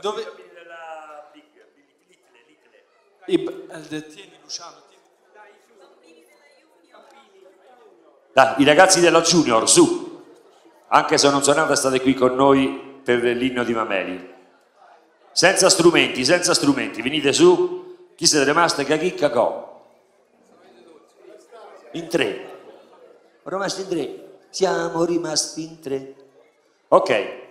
Dove... I, eh, tieni Luciano, tieni. Dai, i ragazzi della Junior, su! Anche se non suonate, state qui con noi per l'inno di Mameli. Senza strumenti, senza strumenti, venite su. Chi siete rimasti? Cachì, cacò. In tre. Rimasti in tre. Siamo rimasti in tre. Ok.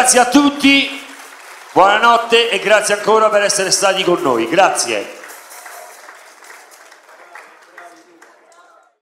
Grazie a tutti, buonanotte e grazie ancora per essere stati con noi. Grazie.